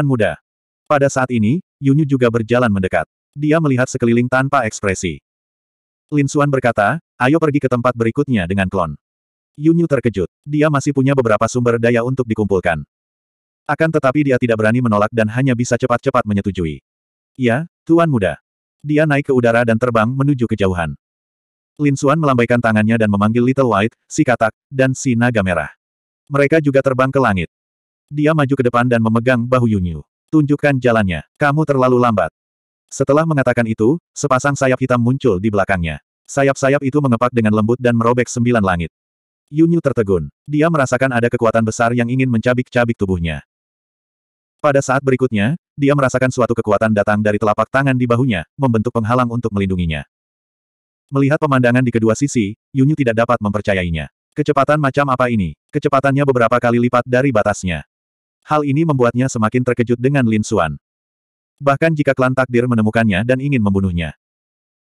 Tuan muda. Pada saat ini, Yunyu juga berjalan mendekat. Dia melihat sekeliling tanpa ekspresi. Lin Xuan berkata, ayo pergi ke tempat berikutnya dengan klon. Yunyu terkejut. Dia masih punya beberapa sumber daya untuk dikumpulkan. Akan tetapi dia tidak berani menolak dan hanya bisa cepat-cepat menyetujui. Ya, Tuan Muda. Dia naik ke udara dan terbang menuju kejauhan. Lin Xuan melambaikan tangannya dan memanggil Little White, si katak, dan si naga merah. Mereka juga terbang ke langit. Dia maju ke depan dan memegang bahu Yunyu. Tunjukkan jalannya, kamu terlalu lambat. Setelah mengatakan itu, sepasang sayap hitam muncul di belakangnya. Sayap-sayap itu mengepak dengan lembut dan merobek sembilan langit. Yunyu tertegun. Dia merasakan ada kekuatan besar yang ingin mencabik-cabik tubuhnya. Pada saat berikutnya, dia merasakan suatu kekuatan datang dari telapak tangan di bahunya, membentuk penghalang untuk melindunginya. Melihat pemandangan di kedua sisi, Yunyu tidak dapat mempercayainya. Kecepatan macam apa ini? Kecepatannya beberapa kali lipat dari batasnya. Hal ini membuatnya semakin terkejut dengan Lin Xuan. Bahkan jika klan takdir menemukannya dan ingin membunuhnya.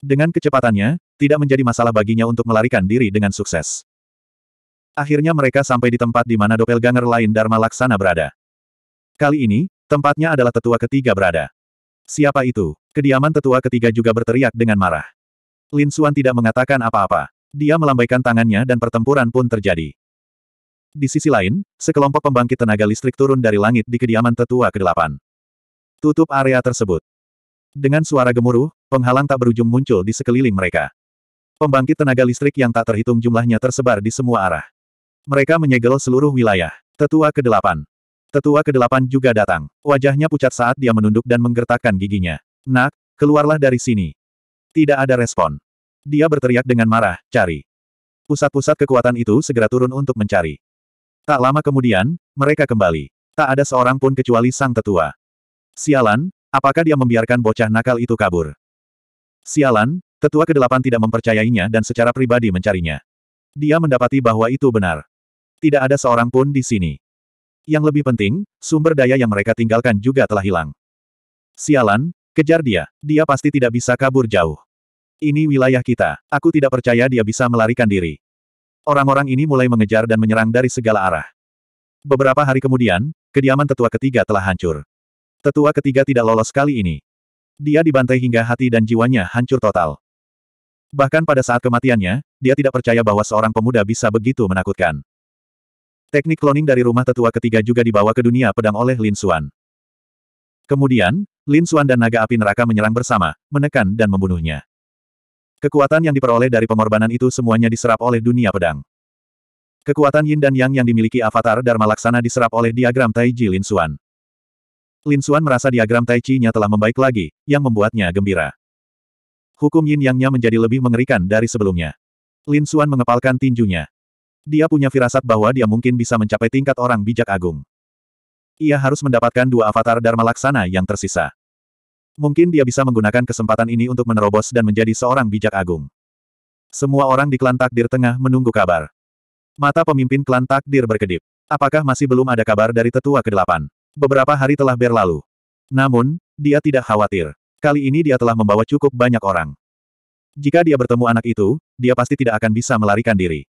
Dengan kecepatannya, tidak menjadi masalah baginya untuk melarikan diri dengan sukses. Akhirnya mereka sampai di tempat di mana doppelganger lain Dharma Laksana berada. Kali ini, tempatnya adalah tetua ketiga berada. Siapa itu? Kediaman tetua ketiga juga berteriak dengan marah. Lin Xuan tidak mengatakan apa-apa. Dia melambaikan tangannya dan pertempuran pun terjadi. Di sisi lain, sekelompok pembangkit tenaga listrik turun dari langit di kediaman tetua ke-8. Tutup area tersebut. Dengan suara gemuruh, penghalang tak berujung muncul di sekeliling mereka. Pembangkit tenaga listrik yang tak terhitung jumlahnya tersebar di semua arah. Mereka menyegel seluruh wilayah. Tetua ke-8. Tetua ke-8 juga datang. Wajahnya pucat saat dia menunduk dan menggertakkan giginya. Nak, keluarlah dari sini. Tidak ada respon. Dia berteriak dengan marah, cari. Pusat-pusat kekuatan itu segera turun untuk mencari. Tak lama kemudian, mereka kembali. Tak ada seorang pun kecuali sang tetua. Sialan, apakah dia membiarkan bocah nakal itu kabur? Sialan, tetua kedelapan tidak mempercayainya dan secara pribadi mencarinya. Dia mendapati bahwa itu benar. Tidak ada seorang pun di sini. Yang lebih penting, sumber daya yang mereka tinggalkan juga telah hilang. Sialan, kejar dia. Dia pasti tidak bisa kabur jauh. Ini wilayah kita. Aku tidak percaya dia bisa melarikan diri. Orang-orang ini mulai mengejar dan menyerang dari segala arah. Beberapa hari kemudian, kediaman tetua ketiga telah hancur. Tetua ketiga tidak lolos kali ini. Dia dibantai hingga hati dan jiwanya hancur total. Bahkan pada saat kematiannya, dia tidak percaya bahwa seorang pemuda bisa begitu menakutkan. Teknik cloning dari rumah tetua ketiga juga dibawa ke dunia pedang oleh Lin Xuan. Kemudian, Lin Xuan dan naga api neraka menyerang bersama, menekan dan membunuhnya. Kekuatan yang diperoleh dari pengorbanan itu semuanya diserap oleh dunia pedang. Kekuatan yin dan yang yang dimiliki avatar Dharma Laksana diserap oleh diagram Taiji Lin Xuan. Lin Xuan merasa diagram Tai Chi-nya telah membaik lagi, yang membuatnya gembira. Hukum yin yang-nya menjadi lebih mengerikan dari sebelumnya. Lin Xuan mengepalkan tinjunya. Dia punya firasat bahwa dia mungkin bisa mencapai tingkat orang bijak agung. Ia harus mendapatkan dua avatar Dharma Laksana yang tersisa. Mungkin dia bisa menggunakan kesempatan ini untuk menerobos dan menjadi seorang bijak agung. Semua orang di klan takdir tengah menunggu kabar. Mata pemimpin klan takdir berkedip. Apakah masih belum ada kabar dari tetua ke-8? Beberapa hari telah berlalu. Namun, dia tidak khawatir. Kali ini dia telah membawa cukup banyak orang. Jika dia bertemu anak itu, dia pasti tidak akan bisa melarikan diri.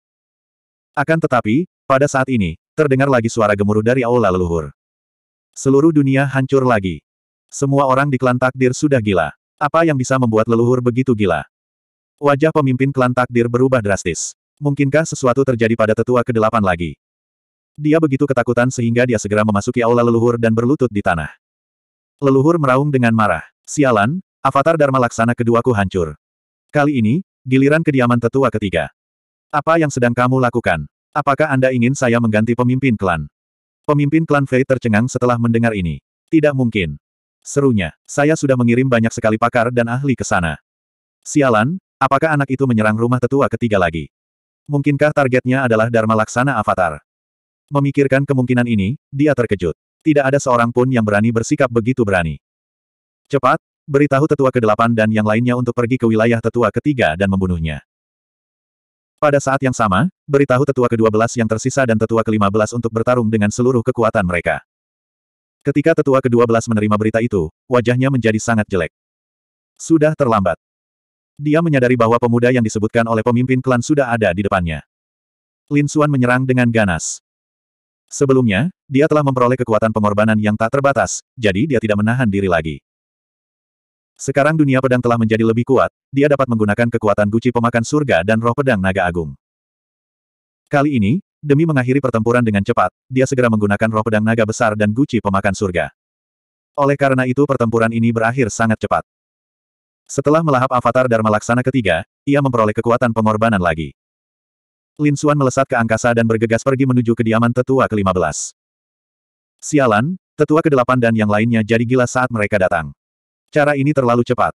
Akan tetapi, pada saat ini, terdengar lagi suara gemuruh dari aula leluhur. Seluruh dunia hancur lagi. Semua orang di klan takdir sudah gila. Apa yang bisa membuat leluhur begitu gila? Wajah pemimpin klan takdir berubah drastis. Mungkinkah sesuatu terjadi pada tetua ke-8 lagi? Dia begitu ketakutan sehingga dia segera memasuki aula leluhur dan berlutut di tanah. Leluhur meraung dengan marah. Sialan, avatar Dharma Laksana keduaku hancur. Kali ini, giliran kediaman tetua ketiga. Apa yang sedang kamu lakukan? Apakah Anda ingin saya mengganti pemimpin klan? Pemimpin klan Fei tercengang setelah mendengar ini. Tidak mungkin. Serunya, saya sudah mengirim banyak sekali pakar dan ahli ke sana. Sialan, apakah anak itu menyerang rumah tetua ketiga lagi? Mungkinkah targetnya adalah Dharma Laksana Avatar? Memikirkan kemungkinan ini, dia terkejut. Tidak ada seorang pun yang berani bersikap begitu berani. Cepat, beritahu tetua ke-8 dan yang lainnya untuk pergi ke wilayah tetua ketiga dan membunuhnya. Pada saat yang sama, beritahu tetua ke-12 yang tersisa dan tetua ke-15 untuk bertarung dengan seluruh kekuatan mereka. Ketika tetua ke-12 menerima berita itu, wajahnya menjadi sangat jelek. Sudah terlambat. Dia menyadari bahwa pemuda yang disebutkan oleh pemimpin klan sudah ada di depannya. Lin Xuan menyerang dengan ganas. Sebelumnya, dia telah memperoleh kekuatan pengorbanan yang tak terbatas, jadi dia tidak menahan diri lagi. Sekarang dunia pedang telah menjadi lebih kuat, dia dapat menggunakan kekuatan guci pemakan surga dan roh pedang naga agung. Kali ini, demi mengakhiri pertempuran dengan cepat, dia segera menggunakan roh pedang naga besar dan guci pemakan surga. Oleh karena itu pertempuran ini berakhir sangat cepat. Setelah melahap avatar Dharma Laksana ketiga, ia memperoleh kekuatan pengorbanan lagi. Lin Xuan melesat ke angkasa dan bergegas pergi menuju kediaman tetua ke-15. Sialan, tetua ke-8 dan yang lainnya jadi gila saat mereka datang. Cara ini terlalu cepat.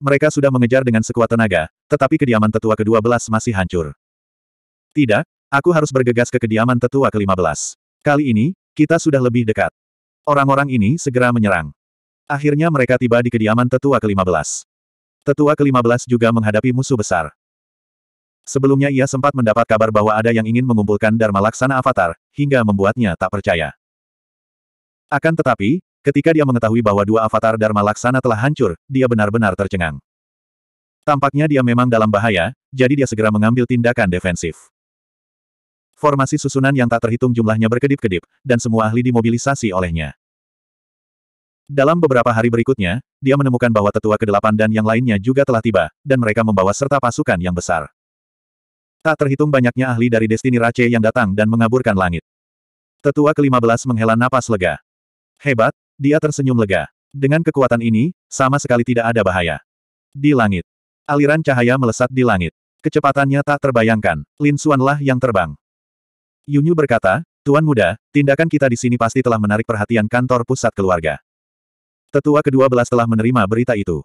Mereka sudah mengejar dengan sekuat tenaga, tetapi kediaman tetua ke-12 masih hancur. Tidak, aku harus bergegas ke kediaman tetua ke-15. Kali ini, kita sudah lebih dekat. Orang-orang ini segera menyerang. Akhirnya mereka tiba di kediaman tetua ke-15. Tetua ke-15 juga menghadapi musuh besar. Sebelumnya ia sempat mendapat kabar bahwa ada yang ingin mengumpulkan Dharma Laksana Avatar, hingga membuatnya tak percaya. Akan tetapi, ketika dia mengetahui bahwa dua avatar Dharma Laksana telah hancur, dia benar-benar tercengang. Tampaknya dia memang dalam bahaya, jadi dia segera mengambil tindakan defensif. Formasi susunan yang tak terhitung jumlahnya berkedip-kedip, dan semua ahli dimobilisasi olehnya. Dalam beberapa hari berikutnya, dia menemukan bahwa tetua ke-8 dan yang lainnya juga telah tiba, dan mereka membawa serta pasukan yang besar. Tak terhitung banyaknya ahli dari Destiny Rache yang datang dan mengaburkan langit. Tetua ke-15 menghela napas lega. Hebat, dia tersenyum lega. Dengan kekuatan ini, sama sekali tidak ada bahaya. Di langit. Aliran cahaya melesat di langit. Kecepatannya tak terbayangkan. Lin yang terbang. Yunyu berkata, Tuan muda, tindakan kita di sini pasti telah menarik perhatian kantor pusat keluarga. Tetua ke-12 telah menerima berita itu.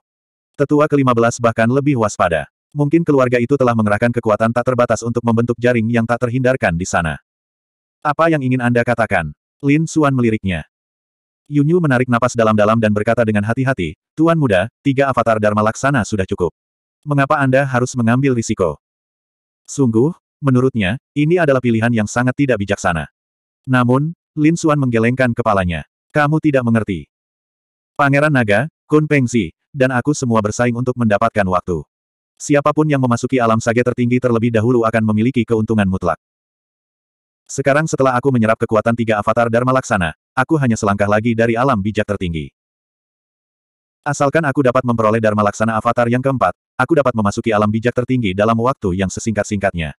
Tetua ke-15 bahkan lebih waspada. Mungkin keluarga itu telah mengerahkan kekuatan tak terbatas untuk membentuk jaring yang tak terhindarkan di sana. Apa yang ingin Anda katakan? Lin Xuan meliriknya. Yunyu menarik napas dalam-dalam dan berkata dengan hati-hati, Tuan muda, tiga avatar Dharma Laksana sudah cukup. Mengapa Anda harus mengambil risiko? Sungguh, menurutnya, ini adalah pilihan yang sangat tidak bijaksana. Namun, Lin Xuan menggelengkan kepalanya. Kamu tidak mengerti. Pangeran Naga, Kun Pengzi, dan aku semua bersaing untuk mendapatkan waktu. Siapa pun yang memasuki alam sage tertinggi terlebih dahulu akan memiliki keuntungan mutlak. Sekarang setelah aku menyerap kekuatan tiga avatar Dharma Laksana, aku hanya selangkah lagi dari alam bijak tertinggi. Asalkan aku dapat memperoleh Dharma Laksana avatar yang keempat, aku dapat memasuki alam bijak tertinggi dalam waktu yang sesingkat-singkatnya.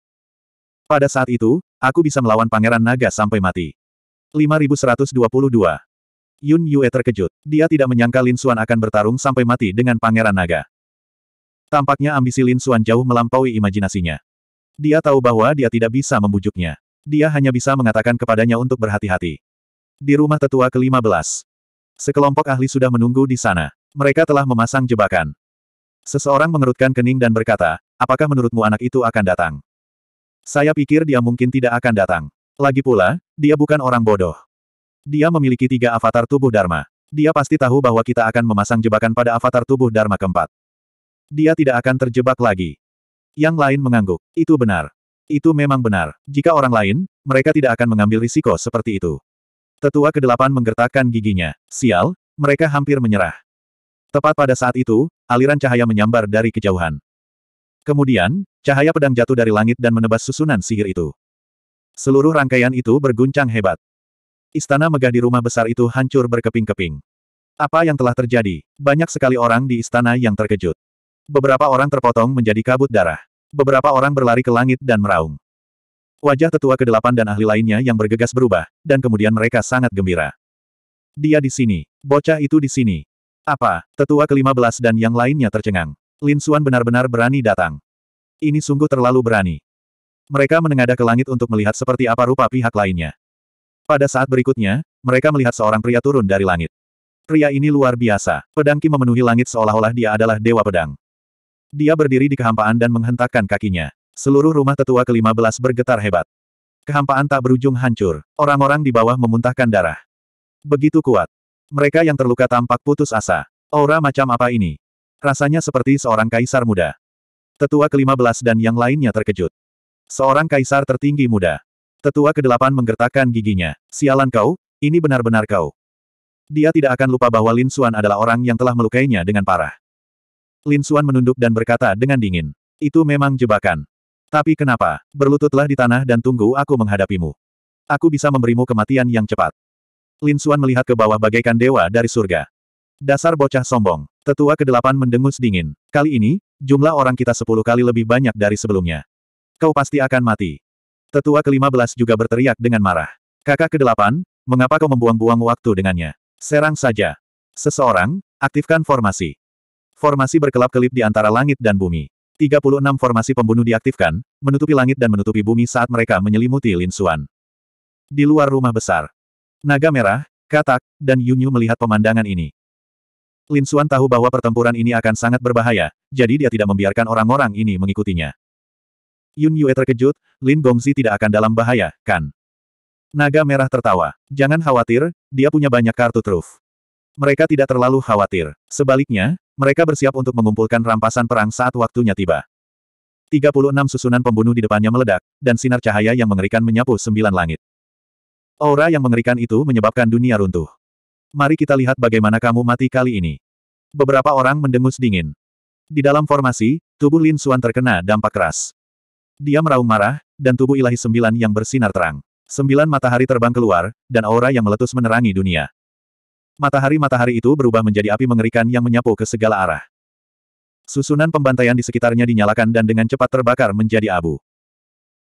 Pada saat itu, aku bisa melawan Pangeran Naga sampai mati. 5122 Yun Yue terkejut. Dia tidak menyangka Lin Xuan akan bertarung sampai mati dengan Pangeran Naga. Tampaknya ambisi Lin Xuan jauh melampaui imajinasinya. Dia tahu bahwa dia tidak bisa membujuknya. Dia hanya bisa mengatakan kepadanya untuk berhati-hati. Di rumah tetua ke-15. Sekelompok ahli sudah menunggu di sana. Mereka telah memasang jebakan. Seseorang mengerutkan kening dan berkata, apakah menurutmu anak itu akan datang? Saya pikir dia mungkin tidak akan datang. Lagi pula, dia bukan orang bodoh. Dia memiliki tiga avatar tubuh Dharma. Dia pasti tahu bahwa kita akan memasang jebakan pada avatar tubuh Dharma keempat. Dia tidak akan terjebak lagi. Yang lain mengangguk. Itu benar. Itu memang benar. Jika orang lain, mereka tidak akan mengambil risiko seperti itu. Tetua kedelapan menggertakkan giginya. Sial, mereka hampir menyerah. Tepat pada saat itu, aliran cahaya menyambar dari kejauhan. Kemudian, cahaya pedang jatuh dari langit dan menebas susunan sihir itu. Seluruh rangkaian itu berguncang hebat. Istana megah di rumah besar itu hancur berkeping-keping. Apa yang telah terjadi? Banyak sekali orang di istana yang terkejut. Beberapa orang terpotong menjadi kabut darah. Beberapa orang berlari ke langit dan meraung. Wajah tetua ke-8 dan ahli lainnya yang bergegas berubah, dan kemudian mereka sangat gembira. Dia di sini. Bocah itu di sini. Apa? Tetua ke-15 dan yang lainnya tercengang. Lin Xuan benar-benar berani datang. Ini sungguh terlalu berani. Mereka menengadah ke langit untuk melihat seperti apa rupa pihak lainnya. Pada saat berikutnya, mereka melihat seorang pria turun dari langit. Pria ini luar biasa. Pedang Ki memenuhi langit seolah-olah dia adalah dewa pedang. Dia berdiri di kehampaan dan menghentakkan kakinya. Seluruh rumah tetua ke-15 bergetar hebat. Kehampaan tak berujung hancur. Orang-orang di bawah memuntahkan darah. Begitu kuat. Mereka yang terluka tampak putus asa. Aura macam apa ini? Rasanya seperti seorang kaisar muda. Tetua ke-15 dan yang lainnya terkejut. Seorang kaisar tertinggi muda. Tetua ke-8 menggertakkan giginya. Sialan kau, ini benar-benar kau. Dia tidak akan lupa bahwa Lin Xuan adalah orang yang telah melukainya dengan parah. Lin Xuan menunduk dan berkata dengan dingin. Itu memang jebakan. Tapi kenapa? Berlututlah di tanah dan tunggu aku menghadapimu. Aku bisa memberimu kematian yang cepat. Lin Xuan melihat ke bawah bagaikan dewa dari surga. Dasar bocah sombong. Tetua kedelapan mendengus dingin. Kali ini, jumlah orang kita sepuluh kali lebih banyak dari sebelumnya. Kau pasti akan mati. Tetua kelima belas juga berteriak dengan marah. Kakak kedelapan, mengapa kau membuang-buang waktu dengannya? Serang saja. Seseorang, aktifkan formasi. Formasi berkelap-kelip di antara langit dan bumi. 36 formasi pembunuh diaktifkan, menutupi langit dan menutupi bumi saat mereka menyelimuti Lin Xuan. Di luar rumah besar, Naga Merah, Katak, dan Yunyu melihat pemandangan ini. Lin Xuan tahu bahwa pertempuran ini akan sangat berbahaya, jadi dia tidak membiarkan orang-orang ini mengikutinya. Yun Yue terkejut, Lin Gongzi tidak akan dalam bahaya, kan? Naga merah tertawa. Jangan khawatir, dia punya banyak kartu truf. Mereka tidak terlalu khawatir. Sebaliknya, mereka bersiap untuk mengumpulkan rampasan perang saat waktunya tiba. 36 susunan pembunuh di depannya meledak, dan sinar cahaya yang mengerikan menyapu sembilan langit. Aura yang mengerikan itu menyebabkan dunia runtuh. Mari kita lihat bagaimana kamu mati kali ini. Beberapa orang mendengus dingin. Di dalam formasi, tubuh Lin Xuan terkena dampak keras. Dia meraung marah, dan tubuh ilahi sembilan yang bersinar terang. Sembilan matahari terbang keluar, dan aura yang meletus menerangi dunia. Matahari-matahari itu berubah menjadi api mengerikan yang menyapu ke segala arah. Susunan pembantaian di sekitarnya dinyalakan dan dengan cepat terbakar menjadi abu.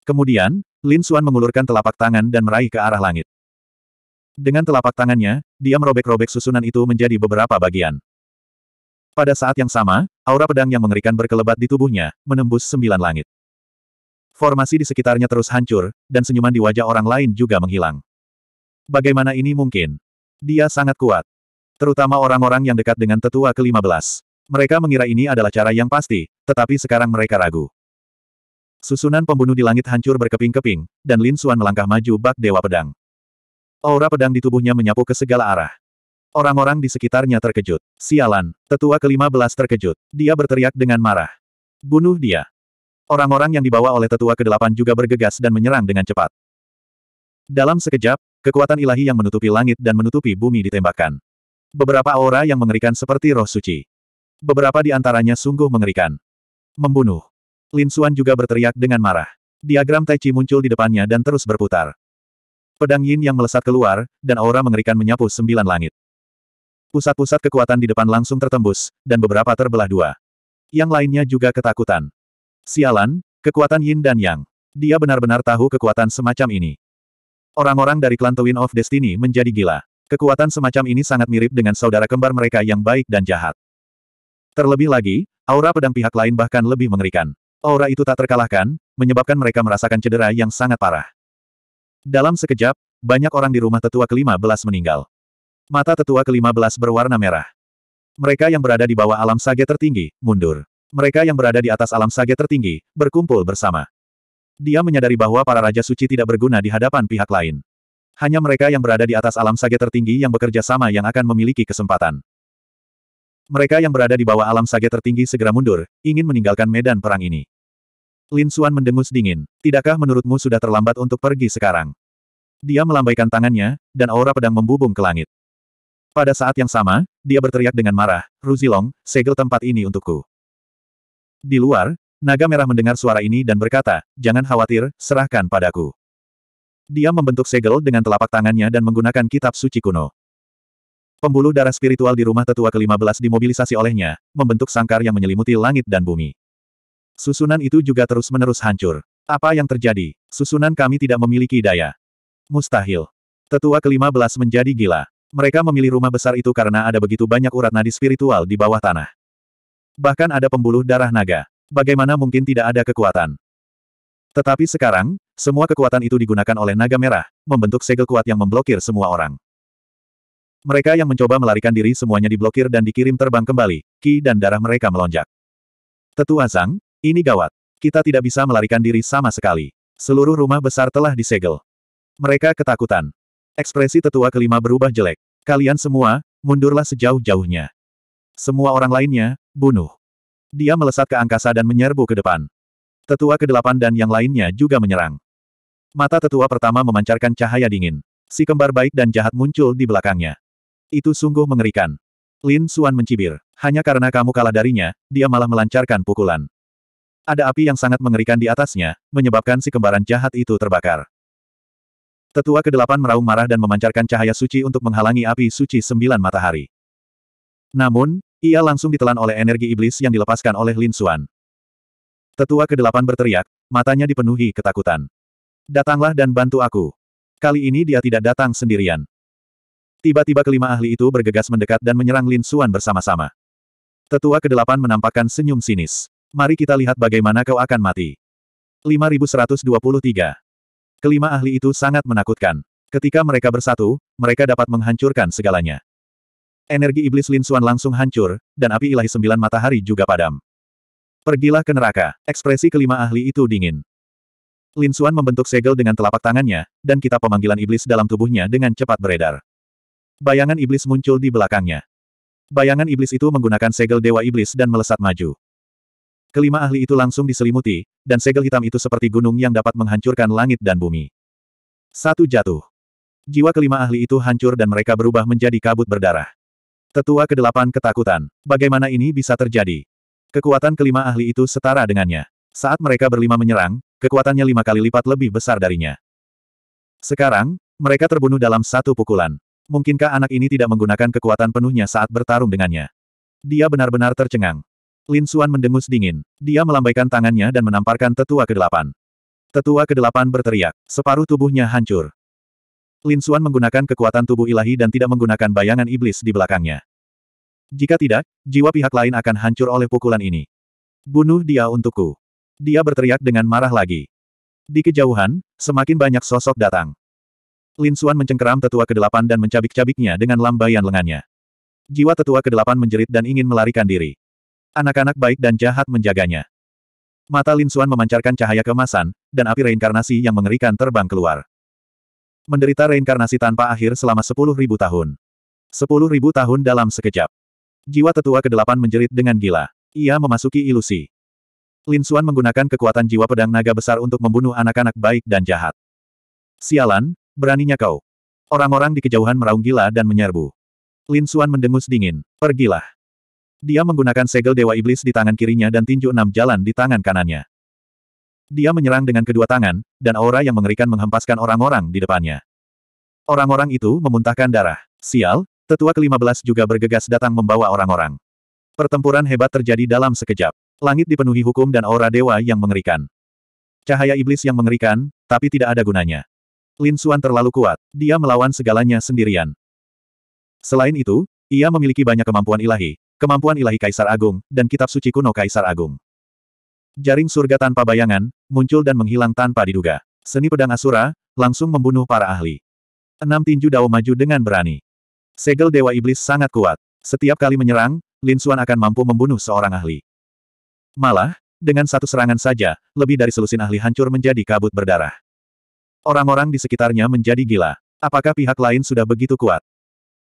Kemudian, Lin Xuan mengulurkan telapak tangan dan meraih ke arah langit. Dengan telapak tangannya, dia merobek-robek susunan itu menjadi beberapa bagian. Pada saat yang sama, aura pedang yang mengerikan berkelebat di tubuhnya, menembus sembilan langit. Formasi di sekitarnya terus hancur, dan senyuman di wajah orang lain juga menghilang. Bagaimana ini mungkin? Dia sangat kuat. Terutama orang-orang yang dekat dengan tetua ke-15. Mereka mengira ini adalah cara yang pasti, tetapi sekarang mereka ragu. Susunan pembunuh di langit hancur berkeping-keping, dan Lin Xuan melangkah maju bak Dewa Pedang. Aura pedang di tubuhnya menyapu ke segala arah. Orang-orang di sekitarnya terkejut. Sialan, tetua kelima belas terkejut. Dia berteriak dengan marah. Bunuh dia. Orang-orang yang dibawa oleh tetua kedelapan juga bergegas dan menyerang dengan cepat. Dalam sekejap, kekuatan ilahi yang menutupi langit dan menutupi bumi ditembakkan. Beberapa aura yang mengerikan seperti roh suci. Beberapa di antaranya sungguh mengerikan. Membunuh. Lin Xuan juga berteriak dengan marah. Diagram Tai Chi muncul di depannya dan terus berputar. Pedang Yin yang melesat keluar, dan aura mengerikan menyapu sembilan langit. Pusat-pusat kekuatan di depan langsung tertembus, dan beberapa terbelah dua. Yang lainnya juga ketakutan. Sialan, kekuatan Yin dan Yang. Dia benar-benar tahu kekuatan semacam ini. Orang-orang dari klan Twin of Destiny menjadi gila. Kekuatan semacam ini sangat mirip dengan saudara kembar mereka yang baik dan jahat. Terlebih lagi, aura pedang pihak lain bahkan lebih mengerikan. Aura itu tak terkalahkan, menyebabkan mereka merasakan cedera yang sangat parah. Dalam sekejap, banyak orang di rumah tetua kelima belas meninggal. Mata tetua kelima belas berwarna merah. Mereka yang berada di bawah alam sage tertinggi, mundur. Mereka yang berada di atas alam sage tertinggi, berkumpul bersama. Dia menyadari bahwa para raja suci tidak berguna di hadapan pihak lain. Hanya mereka yang berada di atas alam sage tertinggi yang bekerja sama yang akan memiliki kesempatan. Mereka yang berada di bawah alam sage tertinggi segera mundur, ingin meninggalkan medan perang ini. Lin Xuan mendengus dingin. Tidakkah menurutmu sudah terlambat untuk pergi sekarang? Dia melambaikan tangannya, dan aura pedang membubung ke langit. Pada saat yang sama, dia berteriak dengan marah, Ruzilong, segel tempat ini untukku. Di luar, naga merah mendengar suara ini dan berkata, jangan khawatir, serahkan padaku. Dia membentuk segel dengan telapak tangannya dan menggunakan kitab suci kuno. Pembuluh darah spiritual di rumah tetua ke-15 dimobilisasi olehnya, membentuk sangkar yang menyelimuti langit dan bumi. Susunan itu juga terus-menerus hancur. Apa yang terjadi? Susunan kami tidak memiliki daya. Mustahil. Tetua kelima belas menjadi gila. Mereka memilih rumah besar itu karena ada begitu banyak urat nadi spiritual di bawah tanah. Bahkan ada pembuluh darah naga. Bagaimana mungkin tidak ada kekuatan? Tetapi sekarang, semua kekuatan itu digunakan oleh naga merah, membentuk segel kuat yang memblokir semua orang. Mereka yang mencoba melarikan diri semuanya diblokir dan dikirim terbang kembali, ki dan darah mereka melonjak. Tetua Zhang, ini gawat. Kita tidak bisa melarikan diri sama sekali. Seluruh rumah besar telah disegel. Mereka ketakutan. Ekspresi tetua kelima berubah jelek. Kalian semua, mundurlah sejauh-jauhnya. Semua orang lainnya, bunuh. Dia melesat ke angkasa dan menyerbu ke depan. Tetua kedelapan dan yang lainnya juga menyerang. Mata tetua pertama memancarkan cahaya dingin. Si kembar baik dan jahat muncul di belakangnya. Itu sungguh mengerikan. Lin Xuan mencibir. Hanya karena kamu kalah darinya, dia malah melancarkan pukulan. Ada api yang sangat mengerikan di atasnya, menyebabkan si kembaran jahat itu terbakar. Tetua kedelapan meraung marah dan memancarkan cahaya suci untuk menghalangi api suci sembilan matahari. Namun, ia langsung ditelan oleh energi iblis yang dilepaskan oleh Lin Xuan. Tetua kedelapan berteriak, matanya dipenuhi ketakutan. Datanglah dan bantu aku. Kali ini dia tidak datang sendirian. Tiba-tiba kelima ahli itu bergegas mendekat dan menyerang Lin Xuan bersama-sama. Tetua kedelapan menampakkan senyum sinis. Mari kita lihat bagaimana kau akan mati. 5123 Kelima ahli itu sangat menakutkan. Ketika mereka bersatu, mereka dapat menghancurkan segalanya. Energi iblis Lin Xuan langsung hancur, dan api ilahi sembilan matahari juga padam. Pergilah ke neraka, ekspresi kelima ahli itu dingin. Lin Xuan membentuk segel dengan telapak tangannya, dan kitab pemanggilan iblis dalam tubuhnya dengan cepat beredar. Bayangan iblis muncul di belakangnya. Bayangan iblis itu menggunakan segel dewa iblis dan melesat maju. Kelima ahli itu langsung diselimuti, dan segel hitam itu seperti gunung yang dapat menghancurkan langit dan bumi. Satu jatuh. Jiwa kelima ahli itu hancur dan mereka berubah menjadi kabut berdarah. Tetua kedelapan ketakutan. Bagaimana ini bisa terjadi? Kekuatan kelima ahli itu setara dengannya. Saat mereka berlima menyerang, kekuatannya lima kali lipat lebih besar darinya. Sekarang, mereka terbunuh dalam satu pukulan. Mungkinkah anak ini tidak menggunakan kekuatan penuhnya saat bertarung dengannya? Dia benar-benar tercengang. Lin Xuan mendengus dingin. Dia melambaikan tangannya dan menamparkan tetua kedelapan. Tetua kedelapan berteriak. Separuh tubuhnya hancur. Lin Xuan menggunakan kekuatan tubuh ilahi dan tidak menggunakan bayangan iblis di belakangnya. Jika tidak, jiwa pihak lain akan hancur oleh pukulan ini. Bunuh dia untukku. Dia berteriak dengan marah lagi. Di kejauhan, semakin banyak sosok datang. Lin Xuan mencengkeram tetua kedelapan dan mencabik-cabiknya dengan lambaian lengannya. Jiwa tetua kedelapan menjerit dan ingin melarikan diri. Anak-anak baik dan jahat menjaganya. Mata Lin Xuan memancarkan cahaya keemasan, dan api reinkarnasi yang mengerikan terbang keluar. Menderita reinkarnasi tanpa akhir selama sepuluh ribu tahun. Sepuluh ribu tahun dalam sekejap. Jiwa tetua kedelapan menjerit dengan gila. Ia memasuki ilusi. Lin Xuan menggunakan kekuatan jiwa pedang naga besar untuk membunuh anak-anak baik dan jahat. Sialan, beraninya kau. Orang-orang di kejauhan meraung gila dan menyerbu. Lin Xuan mendengus dingin. Pergilah. Dia menggunakan segel Dewa Iblis di tangan kirinya dan tinju enam jalan di tangan kanannya. Dia menyerang dengan kedua tangan, dan aura yang mengerikan menghempaskan orang-orang di depannya. Orang-orang itu memuntahkan darah. Sial, tetua ke-15 juga bergegas datang membawa orang-orang. Pertempuran hebat terjadi dalam sekejap. Langit dipenuhi hukum dan aura dewa yang mengerikan. Cahaya iblis yang mengerikan, tapi tidak ada gunanya. Lin Xuan terlalu kuat, dia melawan segalanya sendirian. Selain itu, ia memiliki banyak kemampuan ilahi, kemampuan ilahi Kaisar Agung, dan kitab suci kuno Kaisar Agung. Jaring surga tanpa bayangan, muncul dan menghilang tanpa diduga. Seni pedang Asura, langsung membunuh para ahli. Enam tinju Dao maju dengan berani. Segel Dewa Iblis sangat kuat. Setiap kali menyerang, Lin Xuan akan mampu membunuh seorang ahli. Malah, dengan satu serangan saja, lebih dari selusin ahli hancur menjadi kabut berdarah. Orang-orang di sekitarnya menjadi gila. Apakah pihak lain sudah begitu kuat?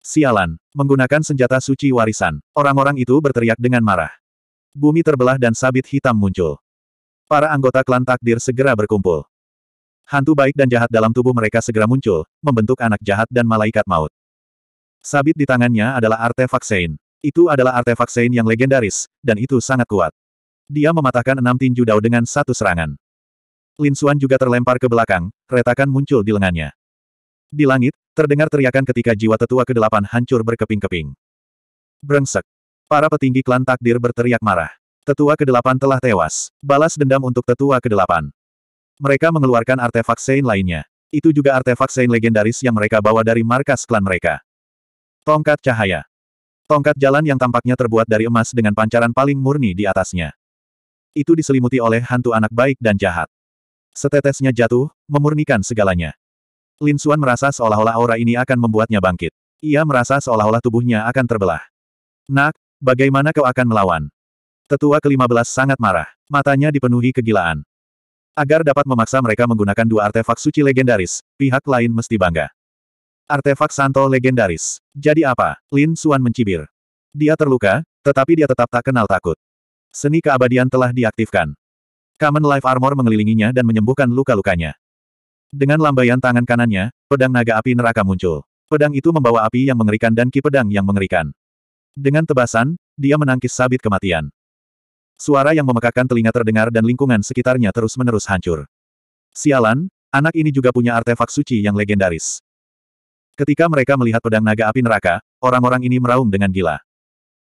Sialan, menggunakan senjata suci warisan. Orang-orang itu berteriak dengan marah. Bumi terbelah dan sabit hitam muncul. Para anggota klan takdir segera berkumpul. Hantu baik dan jahat dalam tubuh mereka segera muncul, membentuk anak jahat dan malaikat maut. Sabit di tangannya adalah artefak Sein. Itu adalah artefak Sein yang legendaris, dan itu sangat kuat. Dia mematahkan enam tinju dao dengan satu serangan. Lin Xuan juga terlempar ke belakang, retakan muncul di lengannya. Di langit, terdengar teriakan ketika jiwa tetua kedelapan hancur berkeping-keping. Brengsek. Para petinggi klan takdir berteriak marah. Tetua kedelapan telah tewas. Balas dendam untuk tetua kedelapan. Mereka mengeluarkan artefak Sein lainnya. Itu juga artefak Sein legendaris yang mereka bawa dari markas klan mereka. Tongkat cahaya. Tongkat jalan yang tampaknya terbuat dari emas dengan pancaran paling murni di atasnya. Itu diselimuti oleh hantu anak baik dan jahat. Setetesnya jatuh, memurnikan segalanya. Lin Xuan merasa seolah-olah aura ini akan membuatnya bangkit. Ia merasa seolah-olah tubuhnya akan terbelah. Nak, bagaimana kau akan melawan? Tetua ke-15 sangat marah. Matanya dipenuhi kegilaan. Agar dapat memaksa mereka menggunakan dua artefak suci legendaris, pihak lain mesti bangga. Artefak Santo legendaris. Jadi apa? Lin Xuan mencibir. Dia terluka, tetapi dia tetap tak kenal takut. Seni keabadian telah diaktifkan. Common Life Armor mengelilinginya dan menyembuhkan luka-lukanya. Dengan lambaian tangan kanannya, pedang naga api neraka muncul. Pedang itu membawa api yang mengerikan dan ki pedang yang mengerikan. Dengan tebasan, dia menangkis sabit kematian. Suara yang memekakan telinga terdengar dan lingkungan sekitarnya terus-menerus hancur. Sialan, Anak ini juga punya artefak suci yang legendaris. Ketika mereka melihat pedang naga api neraka, orang-orang ini meraung dengan gila.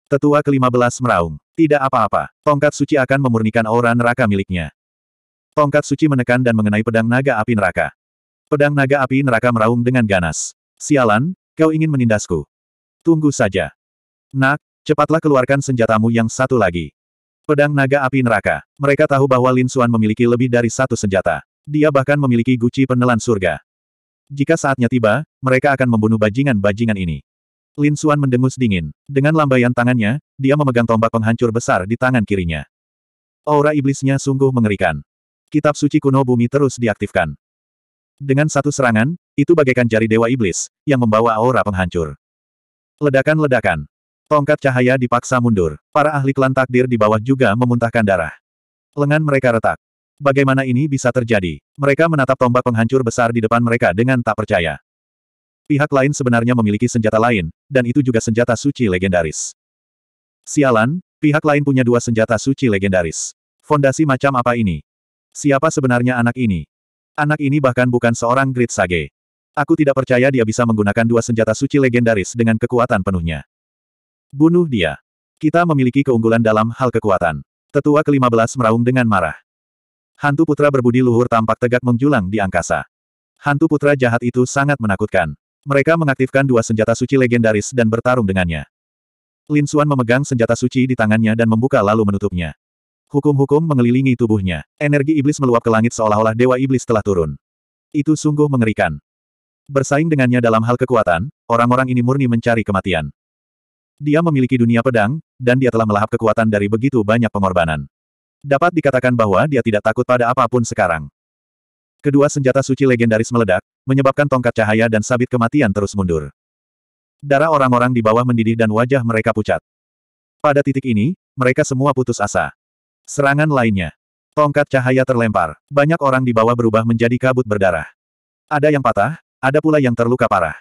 Tetua ke-15 meraung. Tidak apa-apa. Tongkat suci akan memurnikan aura neraka miliknya. Tongkat suci menekan dan mengenai pedang naga api neraka. Pedang naga api neraka meraung dengan ganas. Sialan, kau ingin menindasku. Tunggu saja. Nak, cepatlah keluarkan senjatamu yang satu lagi. Pedang naga api neraka. Mereka tahu bahwa Lin Xuan memiliki lebih dari satu senjata. Dia bahkan memiliki guci penelan surga. Jika saatnya tiba, mereka akan membunuh bajingan-bajingan ini. Lin Xuan mendengus dingin. Dengan lambaian tangannya, dia memegang tombak penghancur besar di tangan kirinya. Aura iblisnya sungguh mengerikan. Kitab suci kuno bumi terus diaktifkan. Dengan satu serangan, itu bagaikan jari dewa iblis, yang membawa aura penghancur. Ledakan-ledakan. Tongkat cahaya dipaksa mundur. Para ahli klan takdir di bawah juga memuntahkan darah. Lengan mereka retak. Bagaimana ini bisa terjadi? Mereka menatap tombak penghancur besar di depan mereka dengan tak percaya. Pihak lain sebenarnya memiliki senjata lain, dan itu juga senjata suci legendaris. Sialan, pihak lain punya dua senjata suci legendaris. Fondasi macam apa ini? Siapa sebenarnya anak ini? Anak ini bahkan bukan seorang Grid Sage. Aku tidak percaya dia bisa menggunakan dua senjata suci legendaris dengan kekuatan penuhnya. Bunuh dia. Kita memiliki keunggulan dalam hal kekuatan. Tetua ke-15 meraung dengan marah. Hantu putra berbudi luhur tampak tegak menjulang di angkasa. Hantu putra jahat itu sangat menakutkan. Mereka mengaktifkan dua senjata suci legendaris dan bertarung dengannya. Lin Xuan memegang senjata suci di tangannya dan membuka lalu menutupnya. Hukum-hukum mengelilingi tubuhnya. Energi iblis meluap ke langit seolah-olah dewa iblis telah turun. Itu sungguh mengerikan. Bersaing dengannya dalam hal kekuatan, orang-orang ini murni mencari kematian. Dia memiliki dunia pedang, dan dia telah melahap kekuatan dari begitu banyak pengorbanan. Dapat dikatakan bahwa dia tidak takut pada apa pun sekarang. Kedua senjata suci legendaris meledak, menyebabkan tongkat cahaya dan sabit kematian terus mundur. Darah orang-orang di bawah mendidih dan wajah mereka pucat. Pada titik ini, mereka semua putus asa. Serangan lainnya. Tongkat cahaya terlempar. Banyak orang di bawah berubah menjadi kabut berdarah. Ada yang patah, ada pula yang terluka parah.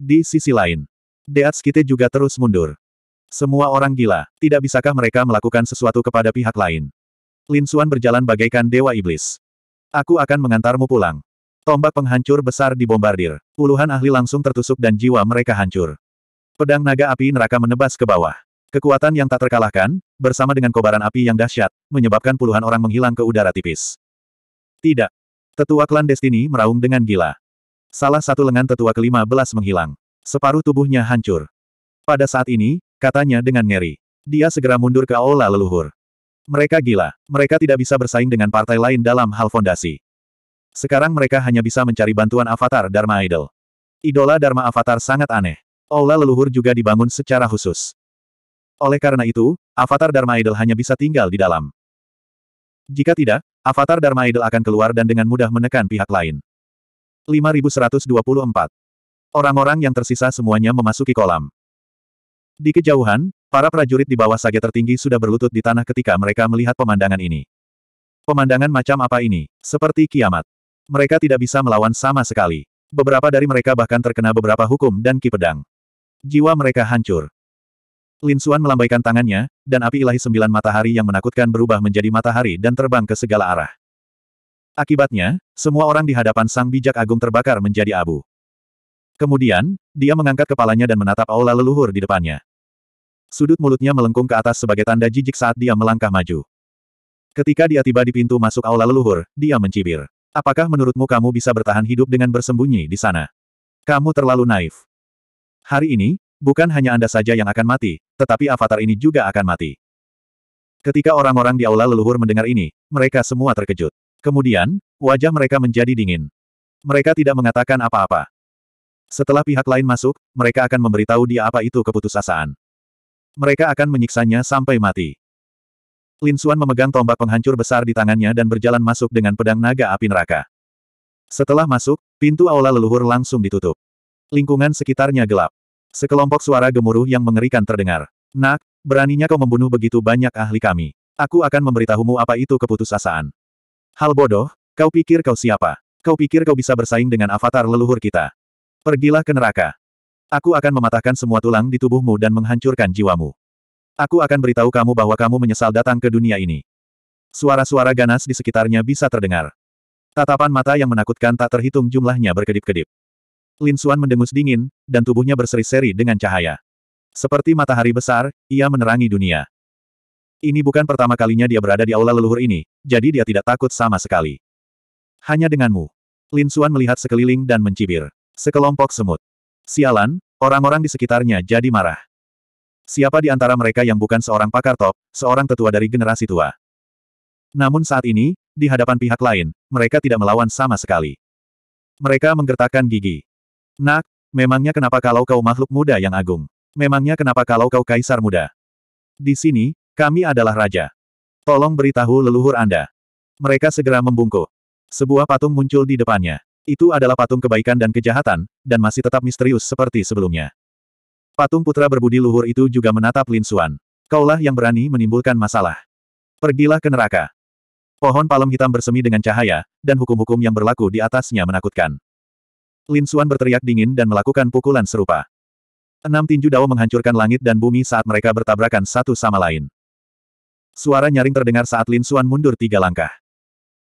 Di sisi lain, Deat Skite juga terus mundur. Semua orang gila, tidak bisakah mereka melakukan sesuatu kepada pihak lain? Lin Xuan berjalan bagaikan dewa iblis. Aku akan mengantarmu pulang. Tombak penghancur besar dibombardir. Puluhan ahli langsung tertusuk dan jiwa mereka hancur. Pedang naga api neraka menebas ke bawah. Kekuatan yang tak terkalahkan, bersama dengan kobaran api yang dahsyat, menyebabkan puluhan orang menghilang ke udara tipis. Tidak. Tetua klan Destiny meraung dengan gila. Salah satu lengan tetua kelima belas menghilang. Separuh tubuhnya hancur. Pada saat ini, katanya dengan ngeri. Dia segera mundur ke aula leluhur. Mereka gila. Mereka tidak bisa bersaing dengan partai lain dalam hal fondasi. Sekarang mereka hanya bisa mencari bantuan avatar Dharma Idol. Idola Dharma Avatar sangat aneh. Aula leluhur juga dibangun secara khusus. Oleh karena itu, avatar Dharma Idol hanya bisa tinggal di dalam. Jika tidak, avatar Dharma Idol akan keluar dan dengan mudah menekan pihak lain. 5124. Orang-orang yang tersisa semuanya memasuki kolam. Di kejauhan, para prajurit di bawah sage tertinggi sudah berlutut di tanah ketika mereka melihat pemandangan ini. Pemandangan macam apa ini? Seperti kiamat. Mereka tidak bisa melawan sama sekali. Beberapa dari mereka bahkan terkena beberapa hukum dan ki pedang. Jiwa mereka hancur. Lin Xuan melambaikan tangannya, dan api ilahi sembilan matahari yang menakutkan berubah menjadi matahari dan terbang ke segala arah. Akibatnya, semua orang di hadapan sang bijak agung terbakar menjadi abu. Kemudian, dia mengangkat kepalanya dan menatap aula leluhur di depannya. Sudut mulutnya melengkung ke atas sebagai tanda jijik saat dia melangkah maju. Ketika dia tiba di pintu masuk aula leluhur, dia mencibir. Apakah menurutmu kamu bisa bertahan hidup dengan bersembunyi di sana? Kamu terlalu naif. Hari ini, bukan hanya Anda saja yang akan mati, tetapi avatar ini juga akan mati. Ketika orang-orang di aula leluhur mendengar ini, mereka semua terkejut. Kemudian, wajah mereka menjadi dingin. Mereka tidak mengatakan apa-apa. Setelah pihak lain masuk, mereka akan memberitahu dia apa itu keputusasaan. Mereka akan menyiksanya sampai mati. Lin Xuan memegang tombak penghancur besar di tangannya dan berjalan masuk dengan pedang naga api neraka. Setelah masuk, pintu aula leluhur langsung ditutup. Lingkungan sekitarnya gelap. Sekelompok suara gemuruh yang mengerikan terdengar. Nak, beraninya kau membunuh begitu banyak ahli kami. Aku akan memberitahumu apa itu keputusasaan. Hal bodoh, kau pikir kau siapa? Kau pikir kau bisa bersaing dengan avatar leluhur kita? Pergilah ke neraka. Aku akan mematahkan semua tulang di tubuhmu dan menghancurkan jiwamu. Aku akan beritahu kamu bahwa kamu menyesal datang ke dunia ini. Suara-suara ganas di sekitarnya bisa terdengar. Tatapan mata yang menakutkan tak terhitung jumlahnya berkedip-kedip. Lin Xuan mendengus dingin, dan tubuhnya berseri-seri dengan cahaya. Seperti matahari besar, ia menerangi dunia. Ini bukan pertama kalinya dia berada di aula leluhur ini, jadi dia tidak takut sama sekali. Hanya denganmu. Lin Xuan melihat sekeliling dan mencibir. Sekelompok semut. Sialan, orang-orang di sekitarnya jadi marah. Siapa di antara mereka yang bukan seorang pakar top, seorang tetua dari generasi tua? Namun saat ini, di hadapan pihak lain, mereka tidak melawan sama sekali. Mereka menggertakkan gigi. Nak, memangnya kenapa kalau kau makhluk muda yang agung? Memangnya kenapa kalau kau kaisar muda? Di sini, kami adalah raja. Tolong beritahu leluhur Anda. Mereka segera membungkuk. Sebuah patung muncul di depannya. Itu adalah patung kebaikan dan kejahatan, dan masih tetap misterius seperti sebelumnya. Patung putra berbudi luhur itu juga menatap Lin Xuan. Kaulah yang berani menimbulkan masalah. Pergilah ke neraka. Pohon palem hitam bersemi dengan cahaya, dan hukum-hukum yang berlaku di atasnya menakutkan. Lin Xuan berteriak dingin dan melakukan pukulan serupa. Enam tinju dao menghancurkan langit dan bumi saat mereka bertabrakan satu sama lain. Suara nyaring terdengar saat Lin Xuan mundur tiga langkah.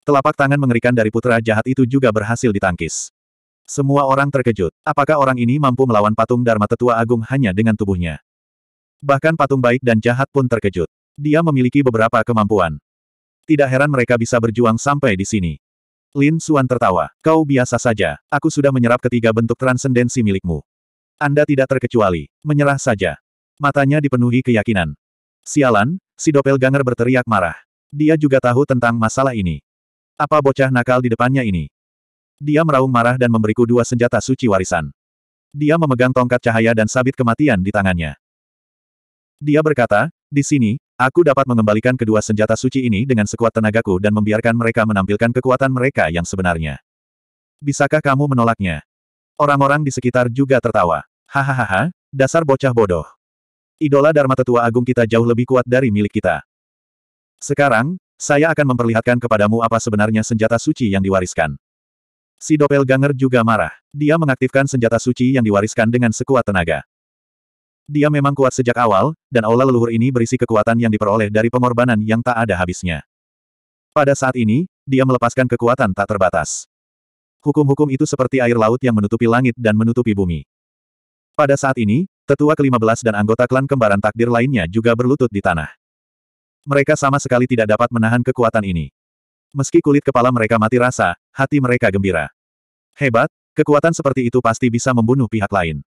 Telapak tangan mengerikan dari putra jahat itu juga berhasil ditangkis. Semua orang terkejut. Apakah orang ini mampu melawan patung Dharma Tetua Agung hanya dengan tubuhnya? Bahkan patung baik dan jahat pun terkejut. Dia memiliki beberapa kemampuan. Tidak heran mereka bisa berjuang sampai di sini. Lin Xuan tertawa. Kau biasa saja, aku sudah menyerap ketiga bentuk transendensi milikmu. Anda tidak terkecuali. Menyerah saja. Matanya dipenuhi keyakinan. Sialan, si doppelganger berteriak marah. Dia juga tahu tentang masalah ini. Apa bocah nakal di depannya ini? Dia meraung marah dan memberiku dua senjata suci warisan. Dia memegang tongkat cahaya dan sabit kematian di tangannya. Dia berkata, di sini, Aku dapat mengembalikan kedua senjata suci ini dengan sekuat tenagaku dan membiarkan mereka menampilkan kekuatan mereka yang sebenarnya. Bisakah kamu menolaknya? Orang-orang di sekitar juga tertawa. Hahaha, dasar bocah bodoh. Idola Dharma Tetua Agung kita jauh lebih kuat dari milik kita. Sekarang, saya akan memperlihatkan kepadamu apa sebenarnya senjata suci yang diwariskan. Si Doppelganger juga marah. Dia mengaktifkan senjata suci yang diwariskan dengan sekuat tenaga. Dia memang kuat sejak awal, dan aula leluhur ini berisi kekuatan yang diperoleh dari pengorbanan yang tak ada habisnya. Pada saat ini, dia melepaskan kekuatan tak terbatas. Hukum-hukum itu seperti air laut yang menutupi langit dan menutupi bumi. Pada saat ini, tetua ke-15 dan anggota klan kembaran takdir lainnya juga berlutut di tanah. Mereka sama sekali tidak dapat menahan kekuatan ini. Meski kulit kepala mereka mati rasa, hati mereka gembira. Hebat, kekuatan seperti itu pasti bisa membunuh pihak lain.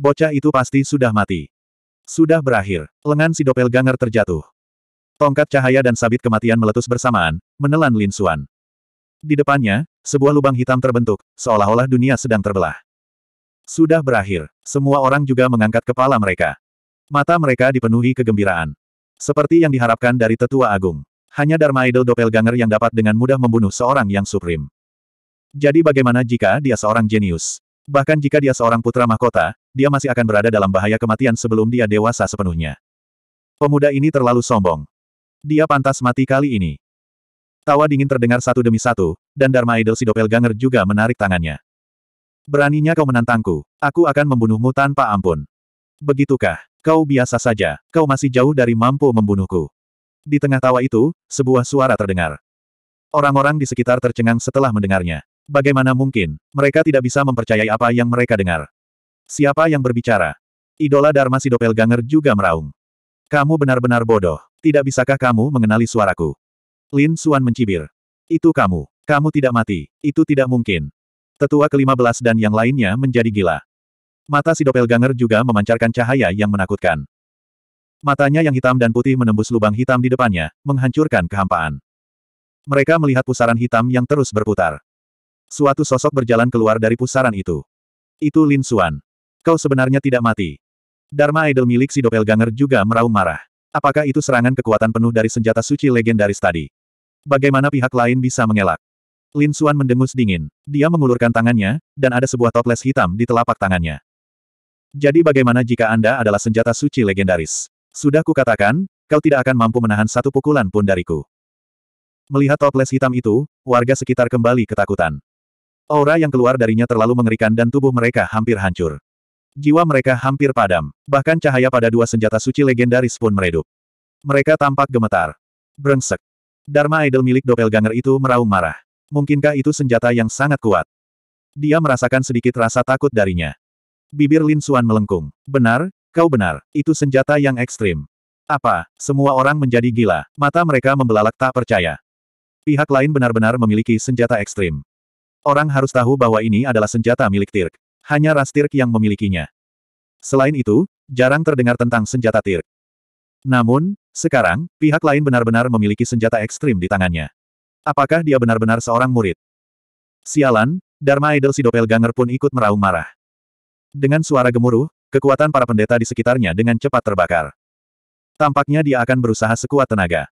Bocah itu pasti sudah mati. Sudah berakhir. Lengan si doppelganger terjatuh. Tongkat cahaya dan sabit kematian meletus bersamaan, menelan Lin Xuan. Di depannya, sebuah lubang hitam terbentuk, seolah-olah dunia sedang terbelah. Sudah berakhir. Semua orang juga mengangkat kepala mereka. Mata mereka dipenuhi kegembiraan. Seperti yang diharapkan dari tetua agung. Hanya Dharma Idol Doppelganger yang dapat dengan mudah membunuh seorang yang supreme. Jadi bagaimana jika dia seorang jenius? Bahkan jika dia seorang putra mahkota, dia masih akan berada dalam bahaya kematian sebelum dia dewasa sepenuhnya. Pemuda ini terlalu sombong. Dia pantas mati kali ini. Tawa dingin terdengar satu demi satu, dan Dharma Idol si Doppelganger juga menarik tangannya. Beraninya kau menantangku, aku akan membunuhmu tanpa ampun. Begitukah? Kau biasa saja, kau masih jauh dari mampu membunuhku. Di tengah tawa itu, sebuah suara terdengar. Orang-orang di sekitar tercengang setelah mendengarnya. Bagaimana mungkin, mereka tidak bisa mempercayai apa yang mereka dengar. Siapa yang berbicara? Idola Dharma si Doppelganger juga meraung. Kamu benar-benar bodoh. Tidak bisakah kamu mengenali suaraku? Lin Xuan mencibir. Itu kamu. Kamu tidak mati. Itu tidak mungkin. Tetua ke-15 dan yang lainnya menjadi gila. Mata si Doppelganger juga memancarkan cahaya yang menakutkan. Matanya yang hitam dan putih menembus lubang hitam di depannya, menghancurkan kehampaan. Mereka melihat pusaran hitam yang terus berputar. Suatu sosok berjalan keluar dari pusaran itu. Itu Lin Xuan. Kau sebenarnya tidak mati. Dharma Idol milik si Doppelganger juga meraung marah. Apakah itu serangan kekuatan penuh dari senjata suci legendaris tadi? Bagaimana pihak lain bisa mengelak? Lin Xuan mendengus dingin. Dia mengulurkan tangannya, dan ada sebuah toples hitam di telapak tangannya. Jadi bagaimana jika Anda adalah senjata suci legendaris? Sudah kukatakan, kau tidak akan mampu menahan satu pukulan pun dariku. Melihat toples hitam itu, warga sekitar kembali ketakutan. Aura yang keluar darinya terlalu mengerikan dan tubuh mereka hampir hancur. Jiwa mereka hampir padam. Bahkan cahaya pada dua senjata suci legendaris pun meredup. Mereka tampak gemetar. Brengsek. Dharma Idol milik Doppelganger itu meraung marah. Mungkinkah itu senjata yang sangat kuat? Dia merasakan sedikit rasa takut darinya. Bibir Lin Xuan melengkung. Benar, kau benar. Itu senjata yang ekstrim. Apa? Semua orang menjadi gila. Mata mereka membelalak tak percaya. Pihak lain benar-benar memiliki senjata ekstrim. Orang harus tahu bahwa ini adalah senjata milik Tirk. Hanya ras Tirk yang memilikinya. Selain itu, jarang terdengar tentang senjata Tirk. Namun, sekarang, pihak lain benar-benar memiliki senjata ekstrim di tangannya. Apakah dia benar-benar seorang murid? Sialan, Dharma Idol si Doppelganger pun ikut meraung marah. Dengan suara gemuruh, kekuatan para pendeta di sekitarnya dengan cepat terbakar. Tampaknya dia akan berusaha sekuat tenaga.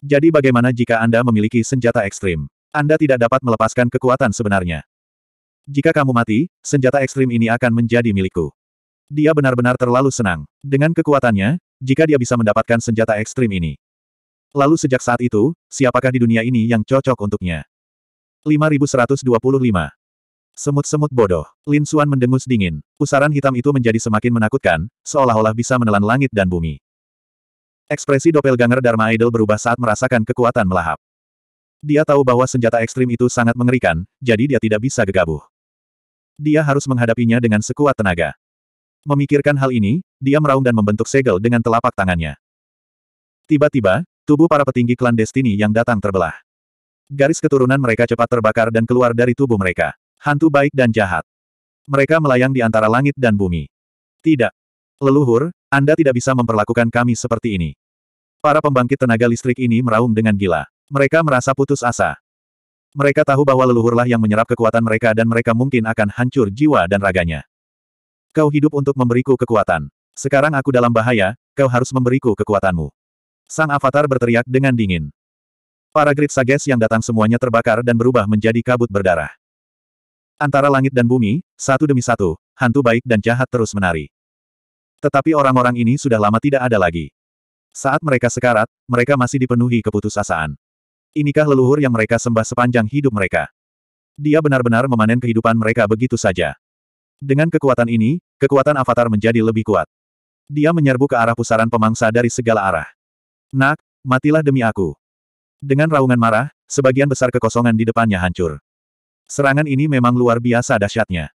Jadi bagaimana jika Anda memiliki senjata ekstrim? Anda tidak dapat melepaskan kekuatan sebenarnya. Jika kamu mati, senjata ekstrim ini akan menjadi milikku. Dia benar-benar terlalu senang. Dengan kekuatannya, jika dia bisa mendapatkan senjata ekstrim ini. Lalu sejak saat itu, siapakah di dunia ini yang cocok untuknya? 5125 Semut-semut bodoh. Lin Xuan mendengus dingin. Pusaran hitam itu menjadi semakin menakutkan, seolah-olah bisa menelan langit dan bumi. Ekspresi doppelganger Dharma Idol berubah saat merasakan kekuatan melahap. Dia tahu bahwa senjata ekstrim itu sangat mengerikan, jadi dia tidak bisa gegabah. Dia harus menghadapinya dengan sekuat tenaga. Memikirkan hal ini, dia meraung dan membentuk segel dengan telapak tangannya. Tiba-tiba, tubuh para petinggi klan Destiny yang datang terbelah. Garis keturunan mereka cepat terbakar dan keluar dari tubuh mereka. Hantu baik dan jahat. Mereka melayang di antara langit dan bumi. Tidak. Leluhur, Anda tidak bisa memperlakukan kami seperti ini. Para pembangkit tenaga listrik ini meraung dengan gila. Mereka merasa putus asa. Mereka tahu bahwa leluhurlah yang menyerap kekuatan mereka dan mereka mungkin akan hancur jiwa dan raganya. Kau hidup untuk memberiku kekuatan. Sekarang aku dalam bahaya, kau harus memberiku kekuatanmu. Sang avatar berteriak dengan dingin. Para grid sages yang datang semuanya terbakar dan berubah menjadi kabut berdarah. Antara langit dan bumi, satu demi satu, hantu baik dan jahat terus menari. Tetapi orang-orang ini sudah lama tidak ada lagi. Saat mereka sekarat, mereka masih dipenuhi keputusasaan. Inikah leluhur yang mereka sembah sepanjang hidup mereka? Dia benar-benar memanen kehidupan mereka begitu saja. Dengan kekuatan ini, kekuatan avatar menjadi lebih kuat. Dia menyerbu ke arah pusaran pemangsa dari segala arah. Nak, matilah demi aku. Dengan raungan marah, sebagian besar kekosongan di depannya hancur. Serangan ini memang luar biasa dahsyatnya.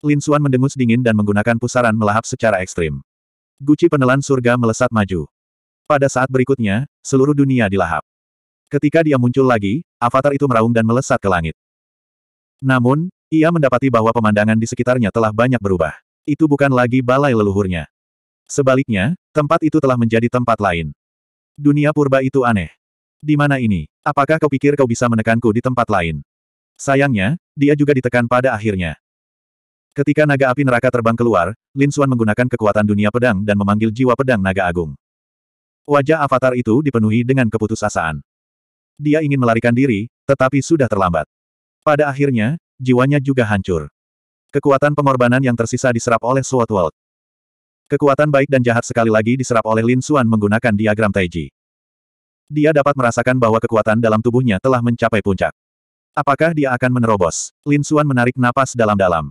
Lin Xuan mendengus dingin dan menggunakan pusaran melahap secara ekstrim. Guci penelan surga melesat maju. Pada saat berikutnya, seluruh dunia dilahap. Ketika dia muncul lagi, avatar itu meraung dan melesat ke langit. Namun, ia mendapati bahwa pemandangan di sekitarnya telah banyak berubah. Itu bukan lagi balai leluhurnya. Sebaliknya, tempat itu telah menjadi tempat lain. Dunia purba itu aneh. Di mana ini? Apakah kau pikir kau bisa menekanku di tempat lain? Sayangnya, dia juga ditekan pada akhirnya. Ketika naga api neraka terbang keluar, Lin Xuan menggunakan kekuatan dunia pedang dan memanggil jiwa pedang naga agung. Wajah avatar itu dipenuhi dengan keputusasaan. Dia ingin melarikan diri, tetapi sudah terlambat. Pada akhirnya, jiwanya juga hancur. Kekuatan pengorbanan yang tersisa diserap oleh Sword World. Kekuatan baik dan jahat sekali lagi diserap oleh Lin Xuan menggunakan diagram Taiji. Dia dapat merasakan bahwa kekuatan dalam tubuhnya telah mencapai puncak. Apakah dia akan menerobos? Lin Xuan menarik napas dalam-dalam.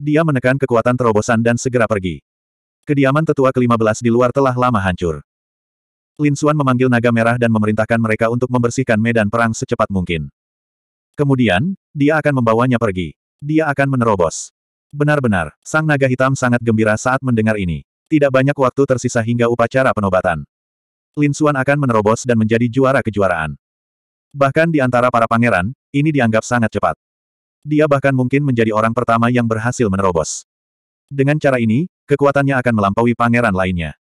Dia menekan kekuatan terobosan dan segera pergi. Kediaman tetua ke-15 di luar telah lama hancur. Lin Xuan memanggil naga merah dan memerintahkan mereka untuk membersihkan medan perang secepat mungkin. Kemudian, dia akan membawanya pergi. Dia akan menerobos. Benar-benar, sang naga hitam sangat gembira saat mendengar ini. Tidak banyak waktu tersisa hingga upacara penobatan. Lin Xuan akan menerobos dan menjadi juara kejuaraan. Bahkan di antara para pangeran, ini dianggap sangat cepat. Dia bahkan mungkin menjadi orang pertama yang berhasil menerobos. Dengan cara ini, kekuatannya akan melampaui pangeran lainnya.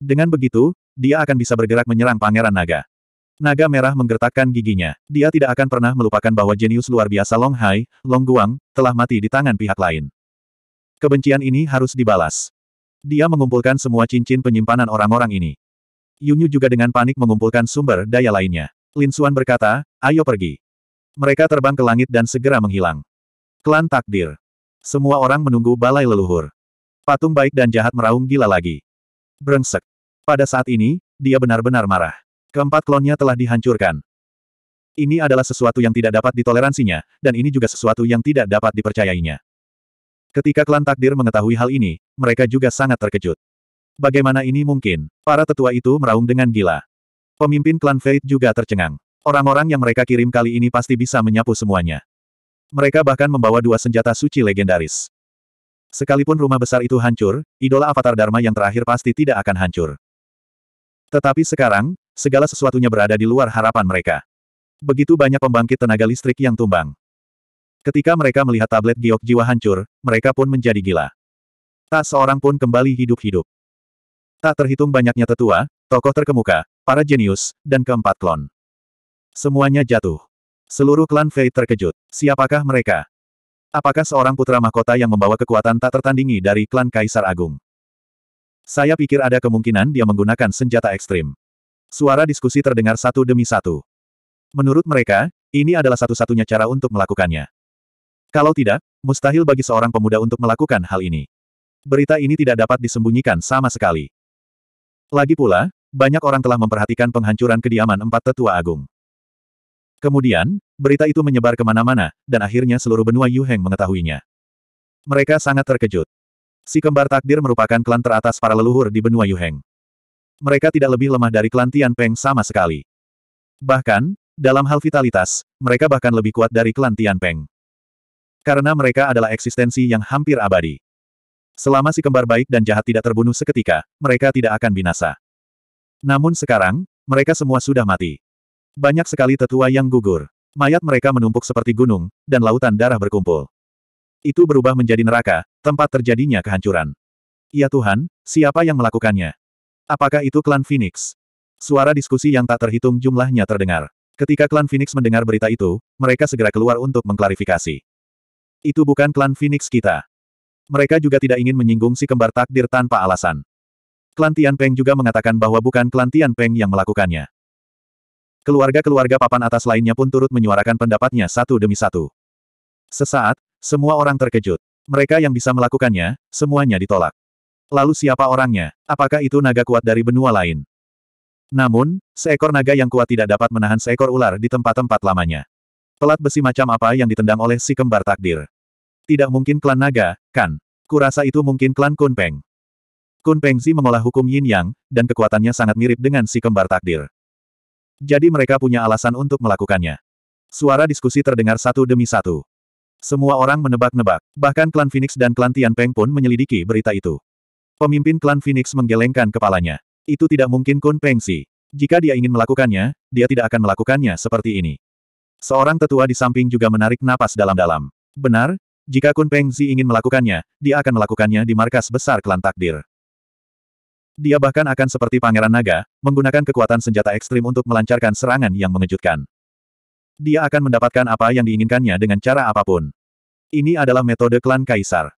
Dengan begitu, dia akan bisa bergerak menyerang pangeran naga. Naga merah menggertakkan giginya. Dia tidak akan pernah melupakan bahwa jenius luar biasa Long Hai, Long Guang, telah mati di tangan pihak lain. Kebencian ini harus dibalas. Dia mengumpulkan semua cincin penyimpanan orang-orang ini. Yunyu juga dengan panik mengumpulkan sumber daya lainnya. Lin Xuan berkata, ayo pergi. Mereka terbang ke langit dan segera menghilang. Klan takdir. Semua orang menunggu balai leluhur. Patung baik dan jahat meraung gila lagi. Brengsek. Pada saat ini, dia benar-benar marah. Keempat klonnya telah dihancurkan. Ini adalah sesuatu yang tidak dapat ditoleransinya, dan ini juga sesuatu yang tidak dapat dipercayainya. Ketika klan takdir mengetahui hal ini, mereka juga sangat terkejut. Bagaimana ini mungkin? Para tetua itu meraung dengan gila. Pemimpin klan Fate juga tercengang. Orang-orang yang mereka kirim kali ini pasti bisa menyapu semuanya. Mereka bahkan membawa dua senjata suci legendaris. Sekalipun rumah besar itu hancur, idola avatar Dharma yang terakhir pasti tidak akan hancur. Tetapi sekarang, segala sesuatunya berada di luar harapan mereka. Begitu banyak pembangkit tenaga listrik yang tumbang. Ketika mereka melihat tablet giok jiwa hancur, mereka pun menjadi gila. Tak seorang pun kembali hidup-hidup. Tak terhitung banyaknya tetua, tokoh terkemuka, para jenius, dan keempat klon. Semuanya jatuh. Seluruh klan Fei terkejut. Siapakah mereka? Apakah seorang putra mahkota yang membawa kekuatan tak tertandingi dari klan Kaisar Agung? Saya pikir ada kemungkinan dia menggunakan senjata ekstrim. Suara diskusi terdengar satu demi satu. Menurut mereka, ini adalah satu-satunya cara untuk melakukannya. Kalau tidak, mustahil bagi seorang pemuda untuk melakukan hal ini. Berita ini tidak dapat disembunyikan sama sekali. Lagi pula, banyak orang telah memperhatikan penghancuran kediaman empat tetua agung. Kemudian, berita itu menyebar ke mana-mana, dan akhirnya seluruh benua Yu Heng mengetahuinya. Mereka sangat terkejut. Si kembar takdir merupakan klan teratas para leluhur di benua Yu Heng. Mereka tidak lebih lemah dari klan Tian Peng sama sekali. Bahkan, dalam hal vitalitas, mereka bahkan lebih kuat dari klan Tian Peng. Karena mereka adalah eksistensi yang hampir abadi. Selama si kembar baik dan jahat tidak terbunuh seketika, mereka tidak akan binasa. Namun sekarang, mereka semua sudah mati. Banyak sekali tetua yang gugur. Mayat mereka menumpuk seperti gunung, dan lautan darah berkumpul. Itu berubah menjadi neraka, tempat terjadinya kehancuran. Ya Tuhan, siapa yang melakukannya? Apakah itu klan Phoenix? Suara diskusi yang tak terhitung jumlahnya terdengar. Ketika klan Phoenix mendengar berita itu, mereka segera keluar untuk mengklarifikasi. Itu bukan klan Phoenix kita. Mereka juga tidak ingin menyinggung si kembar takdir tanpa alasan. Klan Tian Peng juga mengatakan bahwa bukan klan Tian Peng yang melakukannya. Keluarga-keluarga papan atas lainnya pun turut menyuarakan pendapatnya satu demi satu. Sesaat, semua orang terkejut. Mereka yang bisa melakukannya, semuanya ditolak. Lalu siapa orangnya? Apakah itu naga kuat dari benua lain? Namun, seekor naga yang kuat tidak dapat menahan seekor ular di tempat-tempat lamanya. Pelat besi macam apa yang ditendang oleh si kembar takdir? Tidak mungkin klan naga, kan? Kurasa itu mungkin klan Kunpeng. Kunpeng Zi mengolah hukum yin yang, dan kekuatannya sangat mirip dengan si kembar takdir. Jadi mereka punya alasan untuk melakukannya. Suara diskusi terdengar satu demi satu. Semua orang menebak-nebak, bahkan klan Phoenix dan klan Tian Peng pun menyelidiki berita itu. Pemimpin klan Phoenix menggelengkan kepalanya. Itu tidak mungkin Kun Peng Si. Jika dia ingin melakukannya, dia tidak akan melakukannya seperti ini. Seorang tetua di samping juga menarik napas dalam-dalam. Benar, jika Kun Peng Zi ingin melakukannya, dia akan melakukannya di markas besar klan takdir. Dia bahkan akan seperti Pangeran Naga, menggunakan kekuatan senjata ekstrim untuk melancarkan serangan yang mengejutkan. Dia akan mendapatkan apa yang diinginkannya dengan cara apa pun. Ini adalah metode klan Kaisar.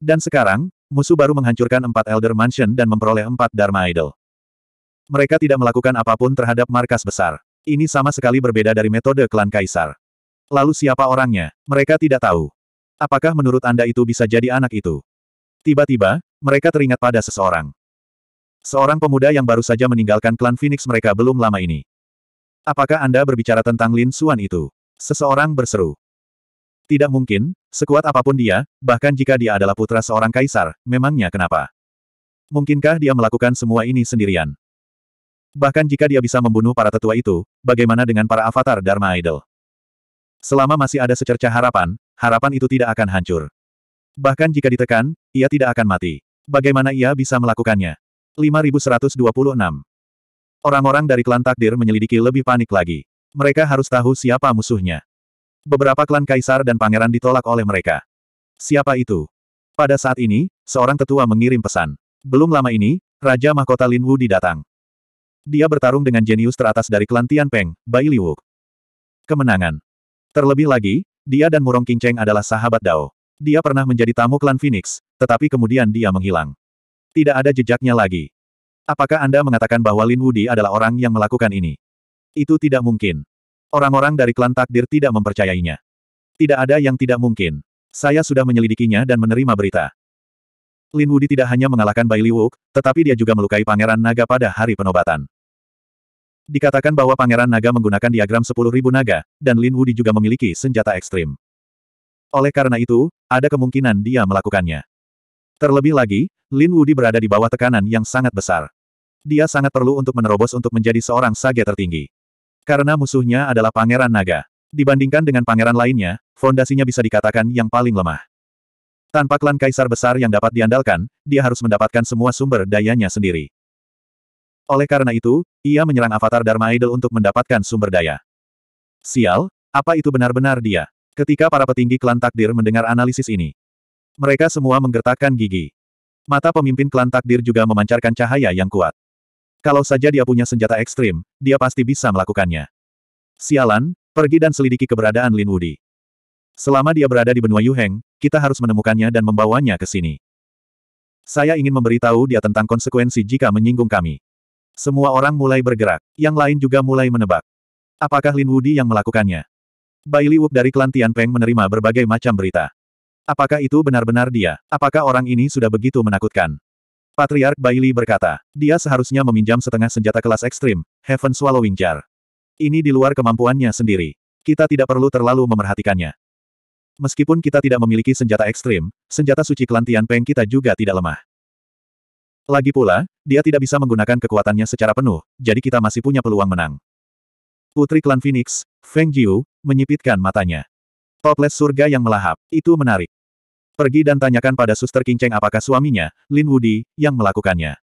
Dan sekarang, musuh baru menghancurkan empat Elder Mansion dan memperoleh empat Dharma Idol. Mereka tidak melakukan apa pun terhadap markas besar. Ini sama sekali berbeda dari metode klan Kaisar. Lalu siapa orangnya? Mereka tidak tahu. Apakah menurut Anda itu bisa jadi anak itu? Tiba-tiba, mereka teringat pada seseorang. Seorang pemuda yang baru saja meninggalkan klan Phoenix mereka belum lama ini. Apakah Anda berbicara tentang Lin Suan itu? Seseorang berseru. Tidak mungkin, sekuat apa pun dia, bahkan jika dia adalah putra seorang kaisar, memangnya kenapa? Mungkinkah dia melakukan semua ini sendirian? Bahkan jika dia bisa membunuh para tetua itu, bagaimana dengan para avatar Dharma Idol? Selama masih ada secercah harapan, harapan itu tidak akan hancur. Bahkan jika ditekan, ia tidak akan mati. Bagaimana ia bisa melakukannya? 5126. Orang-orang dari klan takdir menyelidiki lebih panik lagi. Mereka harus tahu siapa musuhnya. Beberapa klan kaisar dan pangeran ditolak oleh mereka. Siapa itu? Pada saat ini, seorang tetua mengirim pesan. Belum lama ini, Raja Mahkota Lin Wu datang. Dia bertarung dengan jenius teratas dari klan Tian Peng, Bai Liwu. Kemenangan. Terlebih lagi, dia dan Murong King Cheng adalah sahabat Dao. Dia pernah menjadi tamu klan Phoenix, tetapi kemudian dia menghilang. Tidak ada jejaknya lagi. Apakah Anda mengatakan bahwa Lin Wudi adalah orang yang melakukan ini? Itu tidak mungkin. Orang-orang dari klan takdir tidak mempercayainya. Tidak ada yang tidak mungkin. Saya sudah menyelidikinya dan menerima berita. Lin Wudi tidak hanya mengalahkan Bai Liwuk, tetapi dia juga melukai Pangeran Naga pada hari penobatan. Dikatakan bahwa Pangeran Naga menggunakan diagram 10.000 naga, dan Lin Wudi juga memiliki senjata ekstrim. Oleh karena itu, ada kemungkinan dia melakukannya. Terlebih lagi, Lin Wudi berada di bawah tekanan yang sangat besar. Dia sangat perlu untuk menerobos untuk menjadi seorang sage tertinggi. Karena musuhnya adalah Pangeran Naga. Dibandingkan dengan pangeran lainnya, fondasinya bisa dikatakan yang paling lemah. Tanpa klan kaisar besar yang dapat diandalkan, dia harus mendapatkan semua sumber dayanya sendiri. Oleh karena itu, ia menyerang avatar Dharma Idol untuk mendapatkan sumber daya. Sial, apa itu benar-benar dia? Ketika para petinggi klan takdir mendengar analisis ini, mereka semua menggertakkan gigi. Mata pemimpin klan takdir juga memancarkan cahaya yang kuat. Kalau saja dia punya senjata ekstrim, dia pasti bisa melakukannya. Sialan, pergi dan selidiki keberadaan Lin Wudi. Selama dia berada di benua Yuheng, kita harus menemukannya dan membawanya ke sini. Saya ingin memberitahu dia tentang konsekuensi jika menyinggung kami. Semua orang mulai bergerak, yang lain juga mulai menebak. Apakah Lin Wudi yang melakukannya? Bai Li Wuk dari klan Tianpeng menerima berbagai macam berita. Apakah itu benar-benar dia? Apakah orang ini sudah begitu menakutkan? Patriark Bai Li berkata, dia seharusnya meminjam setengah senjata kelas ekstrim, Heaven Swallowing Jar. Ini di luar kemampuannya sendiri. Kita tidak perlu terlalu memerhatikannya. Meskipun kita tidak memiliki senjata ekstrim, senjata suci klan Tianpeng kita juga tidak lemah. Lagi pula, dia tidak bisa menggunakan kekuatannya secara penuh, jadi kita masih punya peluang menang. Putri klan Phoenix, Feng Jiu, menyipitkan matanya. Toples surga yang melahap, itu menarik. Pergi dan tanyakan pada suster Kinceng apakah suaminya, Lin Wudi, yang melakukannya.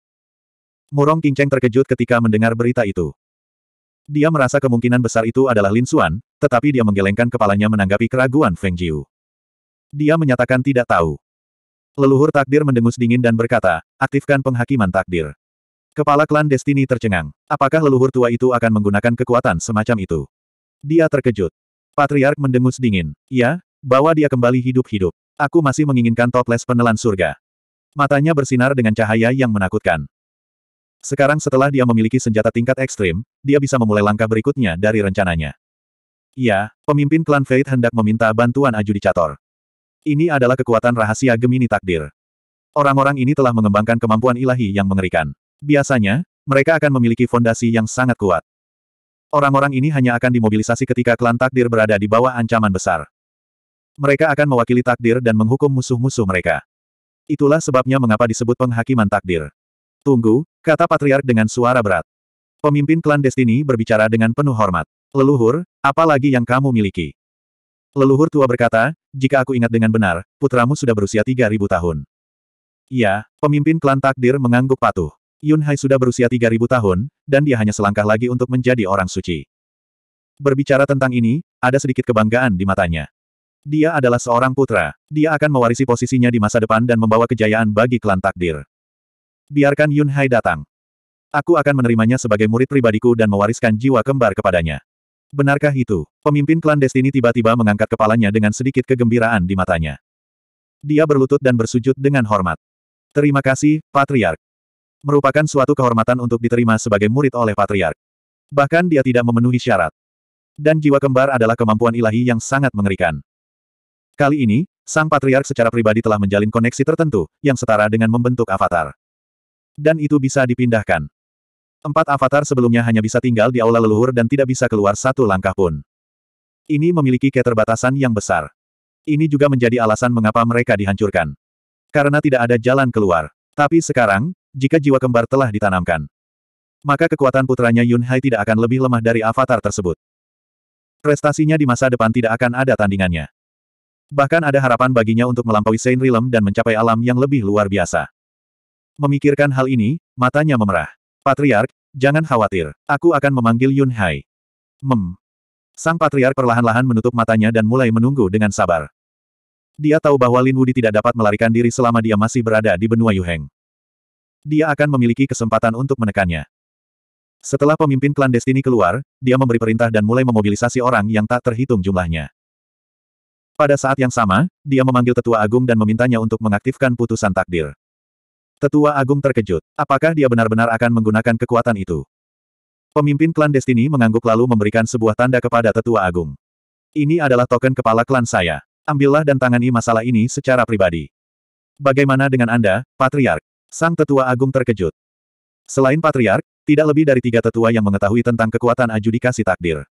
Murong Kinceng terkejut ketika mendengar berita itu. Dia merasa kemungkinan besar itu adalah Lin Xuan, tetapi dia menggelengkan kepalanya menanggapi keraguan Feng Jiu. Dia menyatakan tidak tahu. Leluhur takdir mendengus dingin dan berkata, aktifkan penghakiman takdir. Kepala klan Destiny tercengang. Apakah leluhur tua itu akan menggunakan kekuatan semacam itu? Dia terkejut. Patriark mendengus dingin. Ya, bawa dia kembali hidup-hidup. Aku masih menginginkan toples penelan surga. Matanya bersinar dengan cahaya yang menakutkan. Sekarang setelah dia memiliki senjata tingkat ekstrim, dia bisa memulai langkah berikutnya dari rencananya. Ya, pemimpin klan Fate hendak meminta bantuan adjudicator. Ini adalah kekuatan rahasia Gemini Takdir. Orang-orang ini telah mengembangkan kemampuan ilahi yang mengerikan. Biasanya, mereka akan memiliki fondasi yang sangat kuat. Orang-orang ini hanya akan dimobilisasi ketika klan takdir berada di bawah ancaman besar. Mereka akan mewakili takdir dan menghukum musuh-musuh mereka. Itulah sebabnya mengapa disebut penghakiman takdir. Tunggu, kata Patriark dengan suara berat. Pemimpin klan Destiny berbicara dengan penuh hormat. Leluhur, apa lagi yang kamu miliki? Leluhur tua berkata, jika aku ingat dengan benar, putramu sudah berusia 3000 tahun. Iya, pemimpin klan takdir mengangguk patuh. Yun Hai sudah berusia 3000 tahun, dan dia hanya selangkah lagi untuk menjadi orang suci. Berbicara tentang ini, ada sedikit kebanggaan di matanya. Dia adalah seorang putra. Dia akan mewarisi posisinya di masa depan dan membawa kejayaan bagi klan takdir. Biarkan Yun Hai datang. Aku akan menerimanya sebagai murid pribadiku dan mewariskan jiwa kembar kepadanya. Benarkah itu? Pemimpin klan Destiny tiba-tiba mengangkat kepalanya dengan sedikit kegembiraan di matanya. Dia berlutut dan bersujud dengan hormat. Terima kasih, Patriark. Merupakan suatu kehormatan untuk diterima sebagai murid oleh Patriark. Bahkan dia tidak memenuhi syarat. Dan jiwa kembar adalah kemampuan ilahi yang sangat mengerikan. Kali ini, Sang Patriark secara pribadi telah menjalin koneksi tertentu, yang setara dengan membentuk avatar. Dan itu bisa dipindahkan. Empat avatar sebelumnya hanya bisa tinggal di aula leluhur dan tidak bisa keluar satu langkah pun. Ini memiliki keterbatasan yang besar. Ini juga menjadi alasan mengapa mereka dihancurkan. Karena tidak ada jalan keluar. Tapi sekarang, jika jiwa kembar telah ditanamkan, maka kekuatan putranya Yun Hai tidak akan lebih lemah dari avatar tersebut. Prestasinya di masa depan tidak akan ada tandingannya. Bahkan ada harapan baginya untuk melampaui Saint Realm dan mencapai alam yang lebih luar biasa. Memikirkan hal ini, matanya memerah. Patriark, jangan khawatir. Aku akan memanggil Yun Hai. Mem. Sang Patriark perlahan-lahan menutup matanya dan mulai menunggu dengan sabar. Dia tahu bahwa Lin Wudi tidak dapat melarikan diri selama dia masih berada di benua Yuheng. Dia akan memiliki kesempatan untuk menekannya. Setelah pemimpin klan Destiny keluar, dia memberi perintah dan mulai memobilisasi orang yang tak terhitung jumlahnya. Pada saat yang sama, dia memanggil tetua agung dan memintanya untuk mengaktifkan putusan takdir. Tetua Agung terkejut. Apakah dia benar-benar akan menggunakan kekuatan itu? Pemimpin klan Destiny mengangguk lalu memberikan sebuah tanda kepada Tetua Agung. Ini adalah token kepala klan saya. Ambillah dan tangani masalah ini secara pribadi. Bagaimana dengan Anda, Patriark? Sang Tetua Agung terkejut. Selain Patriark, tidak lebih dari tiga tetua yang mengetahui tentang kekuatan adjudikasi takdir.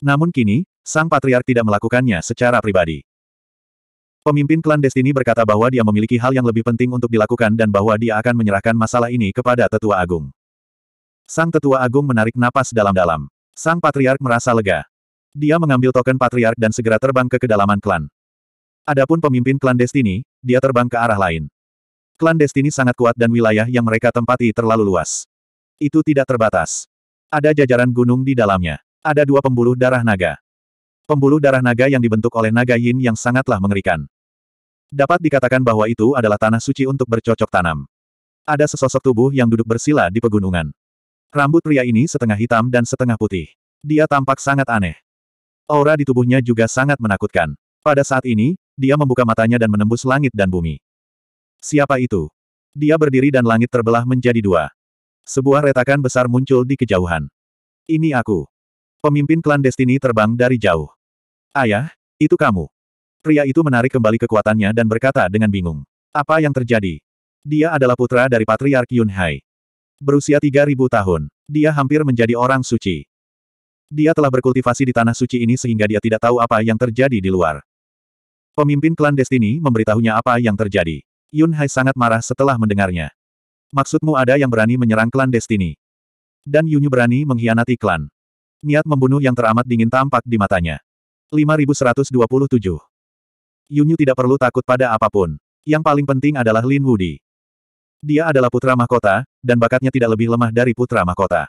Namun kini, Sang Patriark tidak melakukannya secara pribadi. Pemimpin klan Destiny berkata bahwa dia memiliki hal yang lebih penting untuk dilakukan dan bahwa dia akan menyerahkan masalah ini kepada Tetua Agung. Sang Tetua Agung menarik napas dalam-dalam. Sang Patriark merasa lega. Dia mengambil token Patriark dan segera terbang ke kedalaman klan. Adapun pemimpin klan Destiny, dia terbang ke arah lain. Klan Destiny sangat kuat dan wilayah yang mereka tempati terlalu luas. Itu tidak terbatas. Ada jajaran gunung di dalamnya. Ada dua pembuluh darah naga. Pembuluh darah naga yang dibentuk oleh naga yin yang sangatlah mengerikan. Dapat dikatakan bahwa itu adalah tanah suci untuk bercocok tanam. Ada sesosok tubuh yang duduk bersila di pegunungan. Rambut pria ini setengah hitam dan setengah putih. Dia tampak sangat aneh. Aura di tubuhnya juga sangat menakutkan. Pada saat ini, dia membuka matanya dan menembus langit dan bumi. Siapa itu? Dia berdiri dan langit terbelah menjadi dua. Sebuah retakan besar muncul di kejauhan. Ini aku. Pemimpin klan Destiny terbang dari jauh. Ayah, itu kamu. Pria itu menarik kembali kekuatannya dan berkata dengan bingung. Apa yang terjadi? Dia adalah putra dari Patriark Yun Hai. Berusia 3000 tahun, dia hampir menjadi orang suci. Dia telah berkultivasi di tanah suci ini sehingga dia tidak tahu apa yang terjadi di luar. Pemimpin klan Destiny memberitahunya apa yang terjadi. Yun Hai sangat marah setelah mendengarnya. Maksudmu ada yang berani menyerang klan Destiny. Dan Yunyu berani mengkhianati klan. Niat membunuh yang teramat dingin tampak di matanya. 5127. Yunyu tidak perlu takut pada apa pun. Yang paling penting adalah Lin Wudi. Dia adalah putra mahkota, dan bakatnya tidak lebih lemah dari putra mahkota.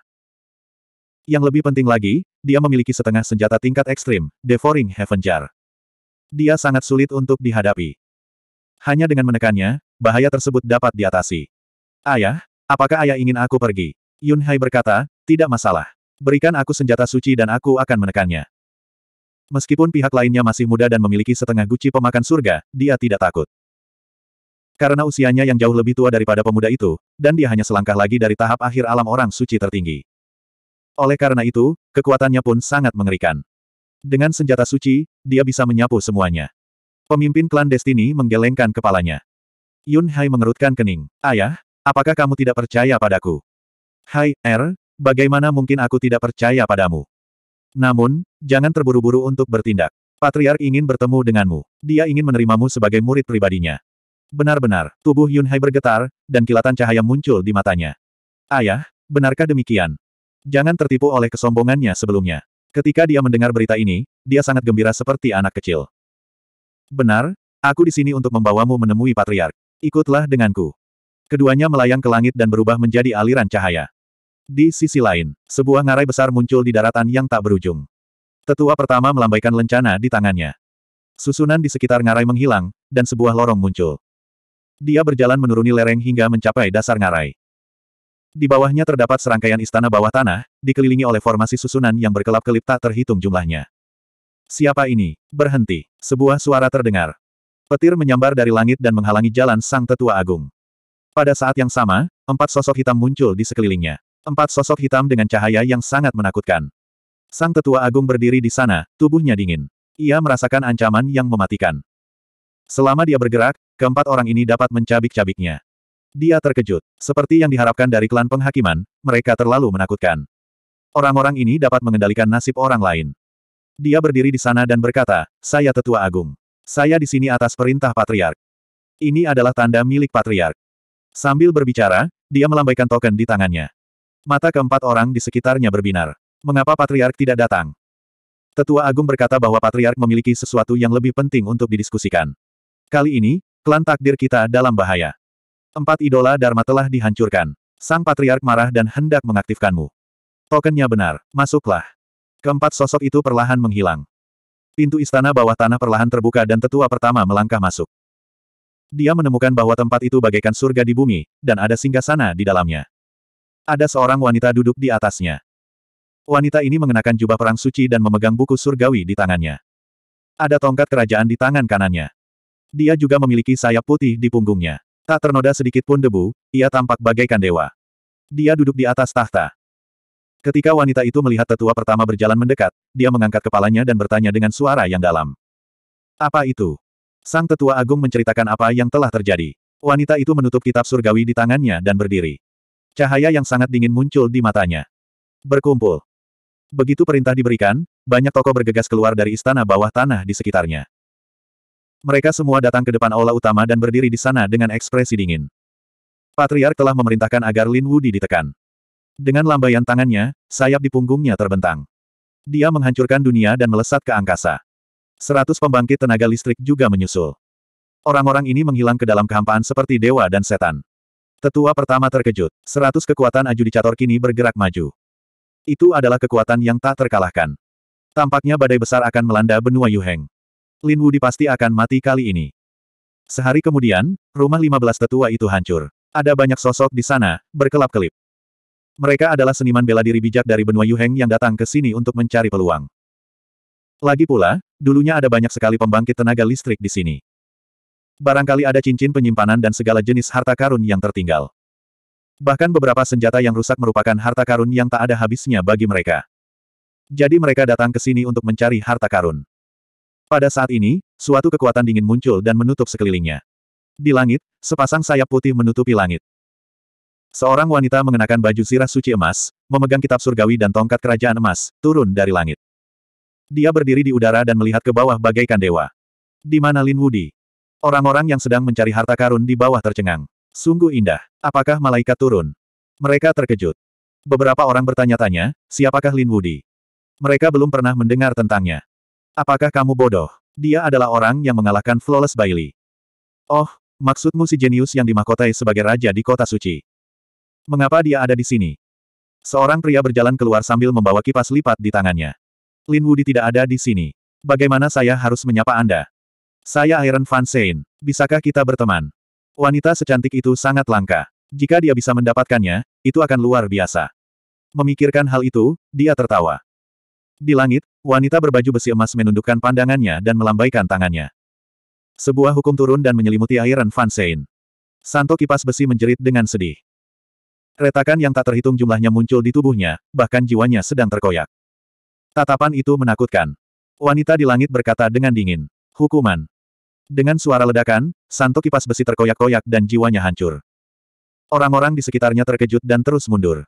Yang lebih penting lagi, dia memiliki setengah senjata tingkat ekstrim, Devouring Heaven Jar. Dia sangat sulit untuk dihadapi. Hanya dengan menekannya, bahaya tersebut dapat diatasi. Ayah, apakah ayah ingin aku pergi? Yun Hai berkata, tidak masalah. Berikan aku senjata suci dan aku akan menekannya. Meskipun pihak lainnya masih muda dan memiliki setengah guci pemakan surga, dia tidak takut. Karena usianya yang jauh lebih tua daripada pemuda itu, dan dia hanya selangkah lagi dari tahap akhir alam orang suci tertinggi. Oleh karena itu, kekuatannya pun sangat mengerikan. Dengan senjata suci, dia bisa menyapu semuanya. Pemimpin klan Destiny menggelengkan kepalanya. Yun Hai mengerutkan kening. Ayah, apakah kamu tidak percaya padaku? Hai, Er, bagaimana mungkin aku tidak percaya padamu? Namun, jangan terburu-buru untuk bertindak. Patriark ingin bertemu denganmu. Dia ingin menerimamu sebagai murid pribadinya. Benar-benar, tubuh Yun Hai bergetar, dan kilatan cahaya muncul di matanya. Ayah, benarkah demikian? Jangan tertipu oleh kesombongannya sebelumnya. Ketika dia mendengar berita ini, dia sangat gembira seperti anak kecil. Benar, aku di sini untuk membawamu menemui Patriark. Ikutlah denganku. Keduanya melayang ke langit dan berubah menjadi aliran cahaya. Di sisi lain, sebuah ngarai besar muncul di daratan yang tak berujung. Tetua pertama melambaikan lencana di tangannya. Susunan di sekitar ngarai menghilang, dan sebuah lorong muncul. Dia berjalan menuruni lereng hingga mencapai dasar ngarai. Di bawahnya terdapat serangkaian istana bawah tanah, dikelilingi oleh formasi susunan yang berkelap-kelip tak terhitung jumlahnya. Siapa ini? Berhenti. Sebuah suara terdengar. Petir menyambar dari langit dan menghalangi jalan sang tetua agung. Pada saat yang sama, empat sosok hitam muncul di sekelilingnya. Empat sosok hitam dengan cahaya yang sangat menakutkan. Sang tetua agung berdiri di sana, tubuhnya dingin. Ia merasakan ancaman yang mematikan. Selama dia bergerak, keempat orang ini dapat mencabik-cabiknya. Dia terkejut. Seperti yang diharapkan dari klan penghakiman, mereka terlalu menakutkan. Orang-orang ini dapat mengendalikan nasib orang lain. Dia berdiri di sana dan berkata, saya tetua agung. Saya di sini atas perintah patriark. Ini adalah tanda milik patriark. Sambil berbicara, dia melambaikan token di tangannya. Mata keempat orang di sekitarnya berbinar. Mengapa Patriark tidak datang? Tetua Agung berkata bahwa Patriark memiliki sesuatu yang lebih penting untuk didiskusikan. Kali ini, klan takdir kita dalam bahaya. Empat idola Dharma telah dihancurkan. Sang Patriark marah dan hendak mengaktifkanmu. Tokennya benar, masuklah. Keempat sosok itu perlahan menghilang. Pintu istana bawah tanah perlahan terbuka dan tetua pertama melangkah masuk. Dia menemukan bahwa tempat itu bagaikan surga di bumi, dan ada singgasana di dalamnya. Ada seorang wanita duduk di atasnya. Wanita ini mengenakan jubah perang suci dan memegang buku surgawi di tangannya. Ada tongkat kerajaan di tangan kanannya. Dia juga memiliki sayap putih di punggungnya. Tak ternoda sedikit pun debu, ia tampak bagaikan dewa. Dia duduk di atas tahta. Ketika wanita itu melihat tetua pertama berjalan mendekat, dia mengangkat kepalanya dan bertanya dengan suara yang dalam. Apa itu? Sang tetua agung menceritakan apa yang telah terjadi. Wanita itu menutup kitab surgawi di tangannya dan berdiri. Cahaya yang sangat dingin muncul di matanya. Berkumpul. Begitu perintah diberikan, banyak tokoh bergegas keluar dari istana bawah tanah di sekitarnya. Mereka semua datang ke depan aula utama dan berdiri di sana dengan ekspresi dingin. Patriark telah memerintahkan agar Lin Wudi ditekan. Dengan lambaian tangannya, sayap di punggungnya terbentang. Dia menghancurkan dunia dan melesat ke angkasa. Seratus pembangkit tenaga listrik juga menyusul. Orang-orang ini menghilang ke dalam kehampaan seperti dewa dan setan. Tetua pertama terkejut. Seratus kekuatan ajudicator kini bergerak maju. Itu adalah kekuatan yang tak terkalahkan. Tampaknya badai besar akan melanda benua Yuheng. Lin Wudi pasti akan mati kali ini. Sehari kemudian, rumah 15 tetua itu hancur. Ada banyak sosok di sana, berkelap-kelip. Mereka adalah seniman bela diri bijak dari benua Yuheng yang datang ke sini untuk mencari peluang. Lagi pula, dulunya ada banyak sekali pembangkit tenaga listrik di sini. Barangkali ada cincin penyimpanan dan segala jenis harta karun yang tertinggal. Bahkan beberapa senjata yang rusak merupakan harta karun yang tak ada habisnya bagi mereka. Jadi mereka datang ke sini untuk mencari harta karun. Pada saat ini, suatu kekuatan dingin muncul dan menutup sekelilingnya. Di langit, sepasang sayap putih menutupi langit. Seorang wanita mengenakan baju sirah suci emas, memegang kitab surgawi dan tongkat kerajaan emas, turun dari langit. Dia berdiri di udara dan melihat ke bawah bagaikan dewa. Di mana Lin Wudi? Orang-orang yang sedang mencari harta karun di bawah tercengang. Sungguh indah. Apakah malaikat turun? Mereka terkejut. Beberapa orang bertanya-tanya, siapakah Lin Wudi? Mereka belum pernah mendengar tentangnya. Apakah kamu bodoh? Dia adalah orang yang mengalahkan Flawless Bailey. Oh, maksudmu si jenius yang dimahkotai sebagai raja di kota suci. Mengapa dia ada di sini? Seorang pria berjalan keluar sambil membawa kipas lipat di tangannya. Lin Wudi tidak ada di sini. Bagaimana saya harus menyapa Anda? Saya Iron Van Sein. Bisakah kita berteman? Wanita secantik itu sangat langka. Jika dia bisa mendapatkannya, itu akan luar biasa. Memikirkan hal itu, dia tertawa. Di langit, wanita berbaju besi emas menundukkan pandangannya dan melambaikan tangannya. Sebuah hukum turun dan menyelimuti Iron Van Sein. Santo kipas besi menjerit dengan sedih. Retakan yang tak terhitung jumlahnya muncul di tubuhnya, bahkan jiwanya sedang terkoyak. Tatapan itu menakutkan. Wanita di langit berkata dengan dingin. Hukuman. Dengan suara ledakan, Santo kipas besi terkoyak-koyak dan jiwanya hancur. Orang-orang di sekitarnya terkejut dan terus mundur.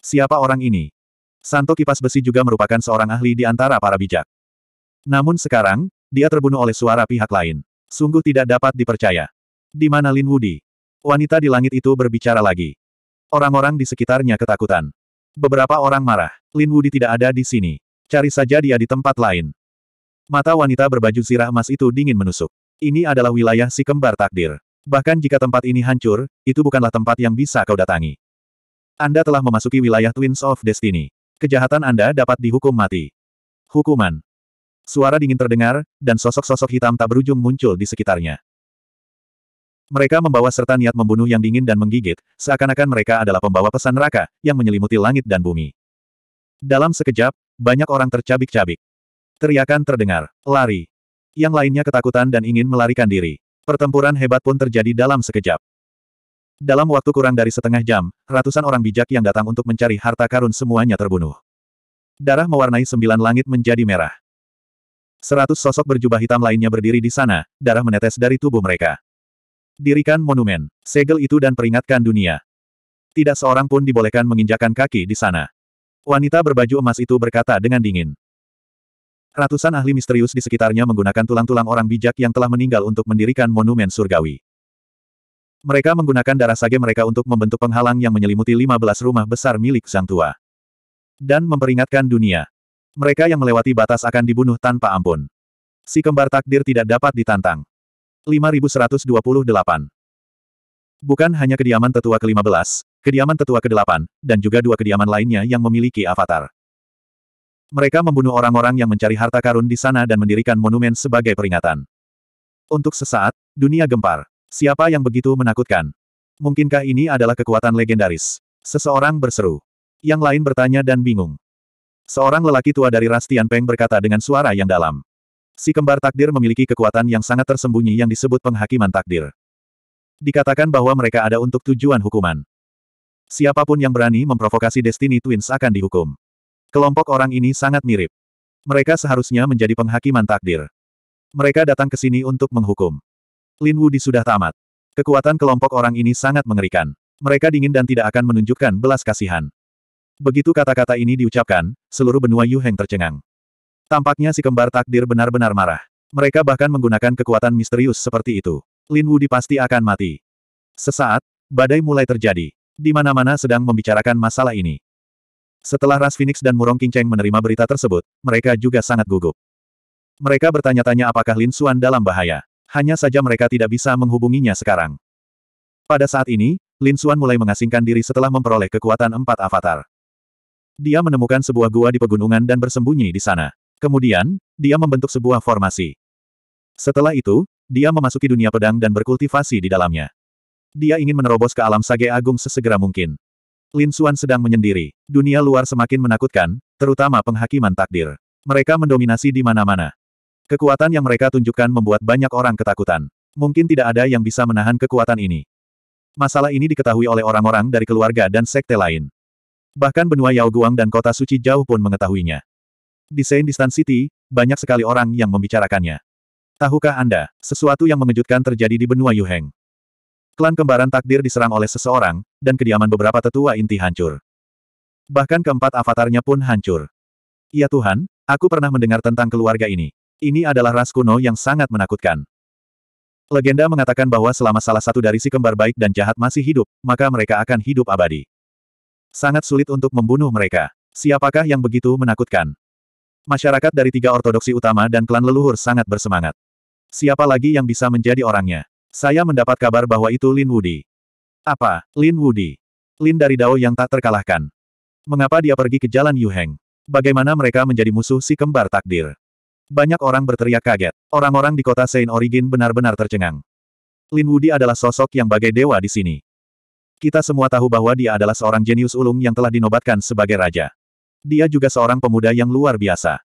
Siapa orang ini? Santo Kipas Besi juga merupakan seorang ahli di antara para bijak. Namun sekarang, dia terbunuh oleh suara pihak lain. Sungguh tidak dapat dipercaya. Di mana Lin Wudi? Wanita di langit itu berbicara lagi. Orang-orang di sekitarnya ketakutan. Beberapa orang marah. Lin Wudi tidak ada di sini. Cari saja dia di tempat lain. Mata wanita berbaju zirah emas itu dingin menusuk. Ini adalah wilayah si kembar takdir. Bahkan jika tempat ini hancur, itu bukanlah tempat yang bisa kau datangi. Anda telah memasuki wilayah Twins of Destiny. Kejahatan Anda dapat dihukum mati. Hukuman. Suara dingin terdengar, dan sosok-sosok hitam tak berujung muncul di sekitarnya. Mereka membawa serta niat membunuh yang dingin dan menggigit, seakan-akan mereka adalah pembawa pesan neraka, yang menyelimuti langit dan bumi. Dalam sekejap, banyak orang tercabik-cabik. Teriakan terdengar, lari. Yang lainnya ketakutan dan ingin melarikan diri. Pertempuran hebat pun terjadi dalam sekejap. Dalam waktu kurang dari setengah jam, ratusan orang bijak yang datang untuk mencari harta karun semuanya terbunuh. Darah mewarnai sembilan langit menjadi merah. Seratus sosok berjubah hitam lainnya berdiri di sana, darah menetes dari tubuh mereka. Dirikan monumen, segel itu dan peringatkan dunia. Tidak seorang pun dibolehkan menginjakan kaki di sana. Wanita berbaju emas itu berkata dengan dingin. Ratusan ahli misterius di sekitarnya menggunakan tulang-tulang orang bijak yang telah meninggal untuk mendirikan monumen surgawi. Mereka menggunakan darah sage mereka untuk membentuk penghalang yang menyelimuti 15 rumah besar milik Sang Tua. Dan memperingatkan dunia. Mereka yang melewati batas akan dibunuh tanpa ampun. Si kembar takdir tidak dapat ditantang. 5128 Bukan hanya kediaman tetua ke-15, kediaman tetua ke-8, dan juga dua kediaman lainnya yang memiliki avatar. Mereka membunuh orang-orang yang mencari harta karun di sana dan mendirikan monumen sebagai peringatan. Untuk sesaat, dunia gempar. Siapa yang begitu menakutkan? Mungkinkah ini adalah kekuatan legendaris? Seseorang berseru. Yang lain bertanya dan bingung. Seorang lelaki tua dari ras Peng berkata dengan suara yang dalam. Si kembar takdir memiliki kekuatan yang sangat tersembunyi yang disebut penghakiman takdir. Dikatakan bahwa mereka ada untuk tujuan hukuman. Siapa pun yang berani memprovokasi Destiny Twins akan dihukum. Kelompok orang ini sangat mirip. Mereka seharusnya menjadi penghakiman takdir. Mereka datang ke sini untuk menghukum. Lin Wudi sudah tamat. Kekuatan kelompok orang ini sangat mengerikan. Mereka dingin dan tidak akan menunjukkan belas kasihan. Begitu kata-kata ini diucapkan, seluruh benua Yu Heng tercengang. Tampaknya si kembar takdir benar-benar marah. Mereka bahkan menggunakan kekuatan misterius seperti itu. Lin Wudi pasti akan mati. Sesaat, badai mulai terjadi. Di mana-mana sedang membicarakan masalah ini. Setelah Ras Phoenix dan Murong King Cheng menerima berita tersebut, mereka juga sangat gugup. Mereka bertanya-tanya apakah Lin Xuan dalam bahaya. Hanya saja mereka tidak bisa menghubunginya sekarang. Pada saat ini, Lin Xuan mulai mengasingkan diri setelah memperoleh kekuatan empat avatar. Dia menemukan sebuah gua di pegunungan dan bersembunyi di sana. Kemudian, dia membentuk sebuah formasi. Setelah itu, dia memasuki dunia pedang dan berkultivasi di dalamnya. Dia ingin menerobos ke alam sage agung sesegera mungkin. Lin Xuan sedang menyendiri. Dunia luar semakin menakutkan, terutama penghakiman takdir. Mereka mendominasi di mana-mana. Kekuatan yang mereka tunjukkan membuat banyak orang ketakutan. Mungkin tidak ada yang bisa menahan kekuatan ini. Masalah ini diketahui oleh orang-orang dari keluarga dan sekte lain. Bahkan benua Yao Guang dan kota suci jauh pun mengetahuinya. Di Saint Distant City, banyak sekali orang yang membicarakannya. Tahukah Anda, sesuatu yang mengejutkan terjadi di benua Yuheng? Klan kembaran takdir diserang oleh seseorang, dan kediaman beberapa tetua inti hancur. Bahkan keempat avatarnya pun hancur. Ya Tuhan, aku pernah mendengar tentang keluarga ini. Ini adalah ras kuno yang sangat menakutkan. Legenda mengatakan bahwa selama salah satu dari si kembar baik dan jahat masih hidup, maka mereka akan hidup abadi. Sangat sulit untuk membunuh mereka. Siapakah yang begitu menakutkan? Masyarakat dari tiga ortodoksi utama dan klan leluhur sangat bersemangat. Siapa lagi yang bisa menjadi orangnya? Saya mendapat kabar bahwa itu Lin Wudi. Apa, Lin Wudi? Lin dari Dao yang tak terkalahkan. Mengapa dia pergi ke jalan Yu Heng? Bagaimana mereka menjadi musuh si kembar takdir? Banyak orang berteriak kaget. Orang-orang di kota Saint Origin benar-benar tercengang. Lin Wudi adalah sosok yang bagai dewa di sini. Kita semua tahu bahwa dia adalah seorang jenius ulung yang telah dinobatkan sebagai raja. Dia juga seorang pemuda yang luar biasa.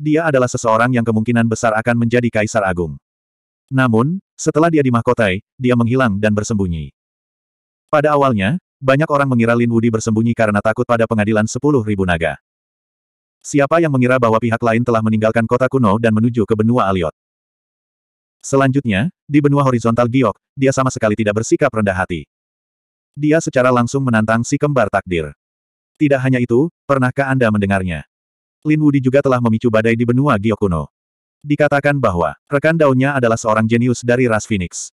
Dia adalah seseorang yang kemungkinan besar akan menjadi kaisar agung. Namun, setelah dia dimahkotai, dia menghilang dan bersembunyi. Pada awalnya, banyak orang mengira Lin Wudi bersembunyi karena takut pada pengadilan sepuluh ribu naga. Siapa yang mengira bahwa pihak lain telah meninggalkan kota kuno dan menuju ke benua Aliot? Selanjutnya, di benua horizontal Giok, dia sama sekali tidak bersikap rendah hati. Dia secara langsung menantang si kembar takdir. Tidak hanya itu, pernahkah Anda mendengarnya? Lin Wudi juga telah memicu badai di benua Giok kuno. Dikatakan bahwa, rekan daunnya adalah seorang jenius dari ras Phoenix.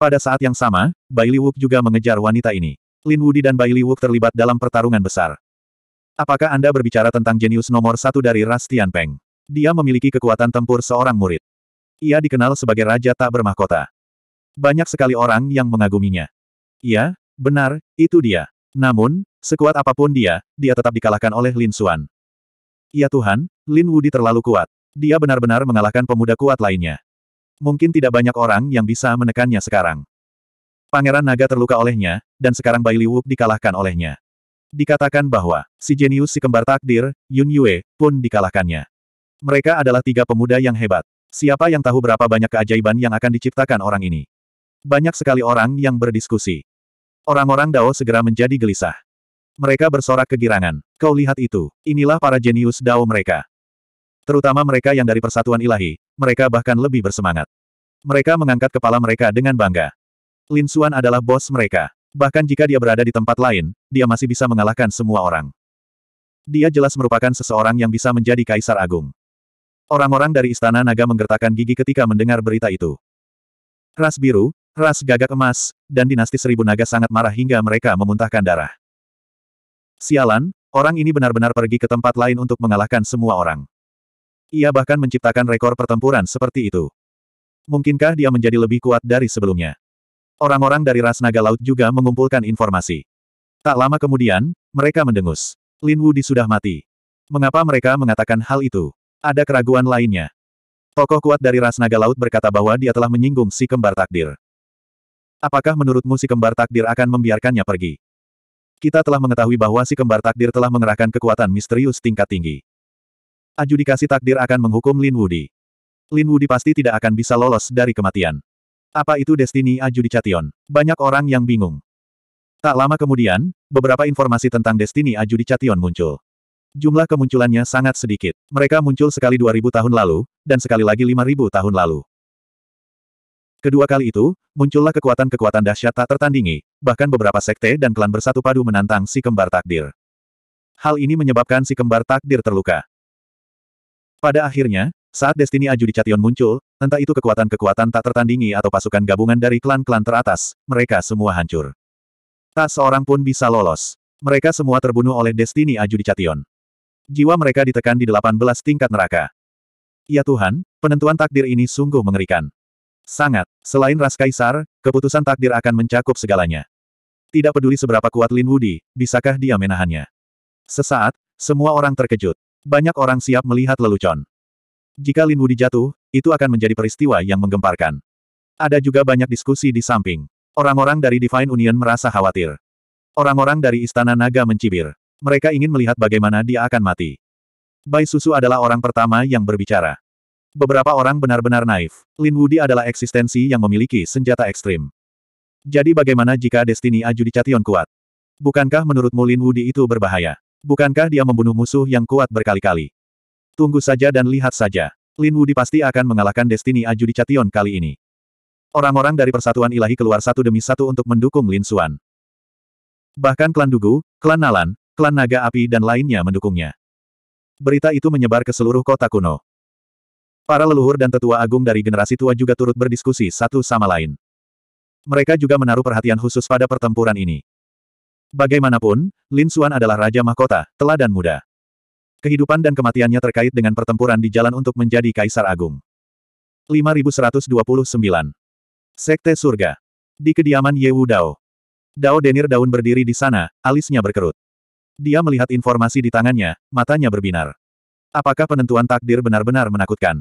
Pada saat yang sama, Bai Li Wuk juga mengejar wanita ini. Lin Wudi dan Bai Li Wuk terlibat dalam pertarungan besar. Apakah Anda berbicara tentang jenius nomor satu dari ras Tian Peng? Dia memiliki kekuatan tempur seorang murid. Ia dikenal sebagai raja tak bermahkota. Banyak sekali orang yang mengaguminya. Iya, benar, itu dia. Namun, sekuat apa pun dia, dia tetap dikalahkan oleh Lin Xuan. Ya Tuhan, Lin Wudi terlalu kuat. Dia benar-benar mengalahkan pemuda kuat lainnya. Mungkin tidak banyak orang yang bisa menekannya sekarang. Pangeran Naga terluka olehnya, dan sekarang Bai Liwuk dikalahkan olehnya. Dikatakan bahwa, si jenius si kembar takdir, Yun Yue, pun dikalahkannya. Mereka adalah tiga pemuda yang hebat. Siapa yang tahu berapa banyak keajaiban yang akan diciptakan orang ini? Banyak sekali orang yang berdiskusi. Orang-orang Dao segera menjadi gelisah. Mereka bersorak kegirangan. Kau lihat itu. Inilah para jenius Dao mereka. Terutama mereka yang dari persatuan ilahi, mereka bahkan lebih bersemangat. Mereka mengangkat kepala mereka dengan bangga. Lin Xuan adalah bos mereka. Bahkan jika dia berada di tempat lain, dia masih bisa mengalahkan semua orang. Dia jelas merupakan seseorang yang bisa menjadi kaisar agung. Orang-orang dari Istana Naga menggertakkan gigi ketika mendengar berita itu. Ras biru, ras gagak emas, dan dinasti seribu naga sangat marah hingga mereka memuntahkan darah. Sialan, orang ini benar-benar pergi ke tempat lain untuk mengalahkan semua orang. Ia bahkan menciptakan rekor pertempuran seperti itu. Mungkinkah dia menjadi lebih kuat dari sebelumnya? Orang-orang dari ras naga laut juga mengumpulkan informasi. Tak lama kemudian, mereka mendengus. Lin Wudi sudah mati. Mengapa mereka mengatakan hal itu? Ada keraguan lainnya. Tokoh kuat dari ras naga laut berkata bahwa dia telah menyinggung si kembar takdir. Apakah menurutmu si kembar takdir akan membiarkannya pergi? Kita telah mengetahui bahwa si kembar takdir telah mengerahkan kekuatan misterius tingkat tinggi. Adjudikasi takdir akan menghukum Lin Wudi. Lin Wudi pasti tidak akan bisa lolos dari kematian. Apa itu Destiny Adjudication? Banyak orang yang bingung. Tak lama kemudian, beberapa informasi tentang Destiny Adjudication muncul. Jumlah kemunculannya sangat sedikit. Mereka muncul sekali 2000 tahun lalu, dan sekali lagi 5000 tahun lalu. Kedua kali itu, muncullah kekuatan-kekuatan dahsyat tak tertandingi, bahkan beberapa sekte dan klan bersatu padu menantang si kembar takdir. Hal ini menyebabkan si kembar takdir terluka. Pada akhirnya, saat Destiny Adjudication muncul, entah itu kekuatan-kekuatan tak tertandingi atau pasukan gabungan dari klan-klan teratas, mereka semua hancur. Tak seorang pun bisa lolos. Mereka semua terbunuh oleh Destiny Adjudication. Jiwa mereka ditekan di 18 tingkat neraka. Ya Tuhan, penentuan takdir ini sungguh mengerikan. Sangat. Selain ras kaisar, keputusan takdir akan mencakup segalanya. Tidak peduli seberapa kuat Lin Wudi, bisakah dia menahannya? Sesaat, semua orang terkejut. Banyak orang siap melihat lelucon. Jika Lin Wudi jatuh, itu akan menjadi peristiwa yang menggemparkan. Ada juga banyak diskusi di samping. Orang-orang dari Divine Union merasa khawatir. Orang-orang dari Istana Naga mencibir. Mereka ingin melihat bagaimana dia akan mati. Bai Susu adalah orang pertama yang berbicara. Beberapa orang benar-benar naif. Lin Wudi adalah eksistensi yang memiliki senjata ekstrim. Jadi bagaimana jika Destiny Adjudication kuat? Bukankah menurutmu Lin Wudi itu berbahaya? Bukankah dia membunuh musuh yang kuat berkali-kali? Tunggu saja dan lihat saja. Lin Wudi pasti akan mengalahkan Destiny Adjudication kali ini. Orang-orang dari Persatuan Ilahi keluar satu demi satu untuk mendukung Lin Xuan. Bahkan klan Dugu, klan Nalan, klan Naga Api dan lainnya mendukungnya. Berita itu menyebar ke seluruh kota kuno. Para leluhur dan tetua agung dari generasi tua juga turut berdiskusi satu sama lain. Mereka juga menaruh perhatian khusus pada pertempuran ini. Bagaimanapun, Lin Xuan adalah Raja Mahkota, teladan muda. Kehidupan dan kematiannya terkait dengan pertempuran di jalan untuk menjadi Kaisar Agung. 5129. Sekte Surga. Di kediaman Yewu Dao. Dao Denir Daun berdiri di sana, alisnya berkerut. Dia melihat informasi di tangannya, matanya berbinar. Apakah penentuan takdir benar-benar menakutkan?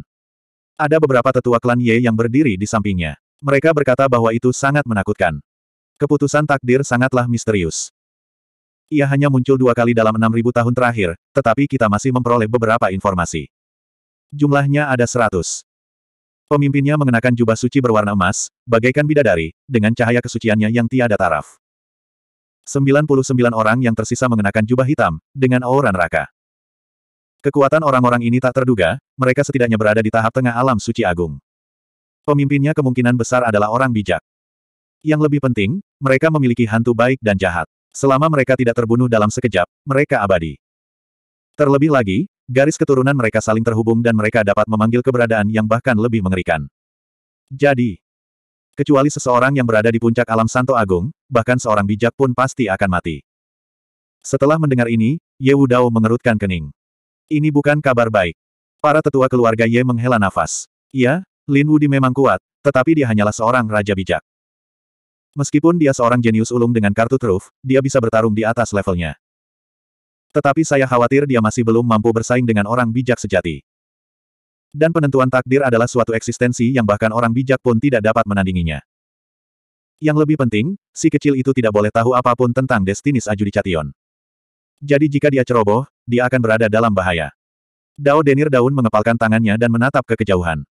Ada beberapa tetua klan Ye yang berdiri di sampingnya. Mereka berkata bahwa itu sangat menakutkan. Keputusan takdir sangatlah misterius. Ia hanya muncul dua kali dalam 6.000 tahun terakhir, tetapi kita masih memperoleh beberapa informasi. Jumlahnya ada seratus. Pemimpinnya mengenakan jubah suci berwarna emas, bagaikan bidadari, dengan cahaya kesuciannya yang tiada taraf. 99 orang yang tersisa mengenakan jubah hitam, dengan aura neraka. Kekuatan orang-orang ini tak terduga, mereka setidaknya berada di tahap tengah alam suci agung. Pemimpinnya kemungkinan besar adalah orang bijak. Yang lebih penting, mereka memiliki hantu baik dan jahat. Selama mereka tidak terbunuh dalam sekejap, mereka abadi. Terlebih lagi, garis keturunan mereka saling terhubung dan mereka dapat memanggil keberadaan yang bahkan lebih mengerikan. Jadi, kecuali seseorang yang berada di puncak alam Santo Agung, bahkan seorang bijak pun pasti akan mati. Setelah mendengar ini, Ye Wudao mengerutkan kening. Ini bukan kabar baik. Para tetua keluarga Ye menghela nafas. Ya, Lin Wudi memang kuat, tetapi dia hanyalah seorang raja bijak. Meskipun dia seorang jenius ulung dengan kartu truf, dia bisa bertarung di atas levelnya. Tetapi saya khawatir dia masih belum mampu bersaing dengan orang bijak sejati. Dan penentuan takdir adalah suatu eksistensi yang bahkan orang bijak pun tidak dapat menandinginya. Yang lebih penting, si kecil itu tidak boleh tahu apa pun tentang Destinis Adjudication. Jadi jika dia ceroboh, dia akan berada dalam bahaya. Dao Denir Daun mengepalkan tangannya dan menatap ke kejauhan.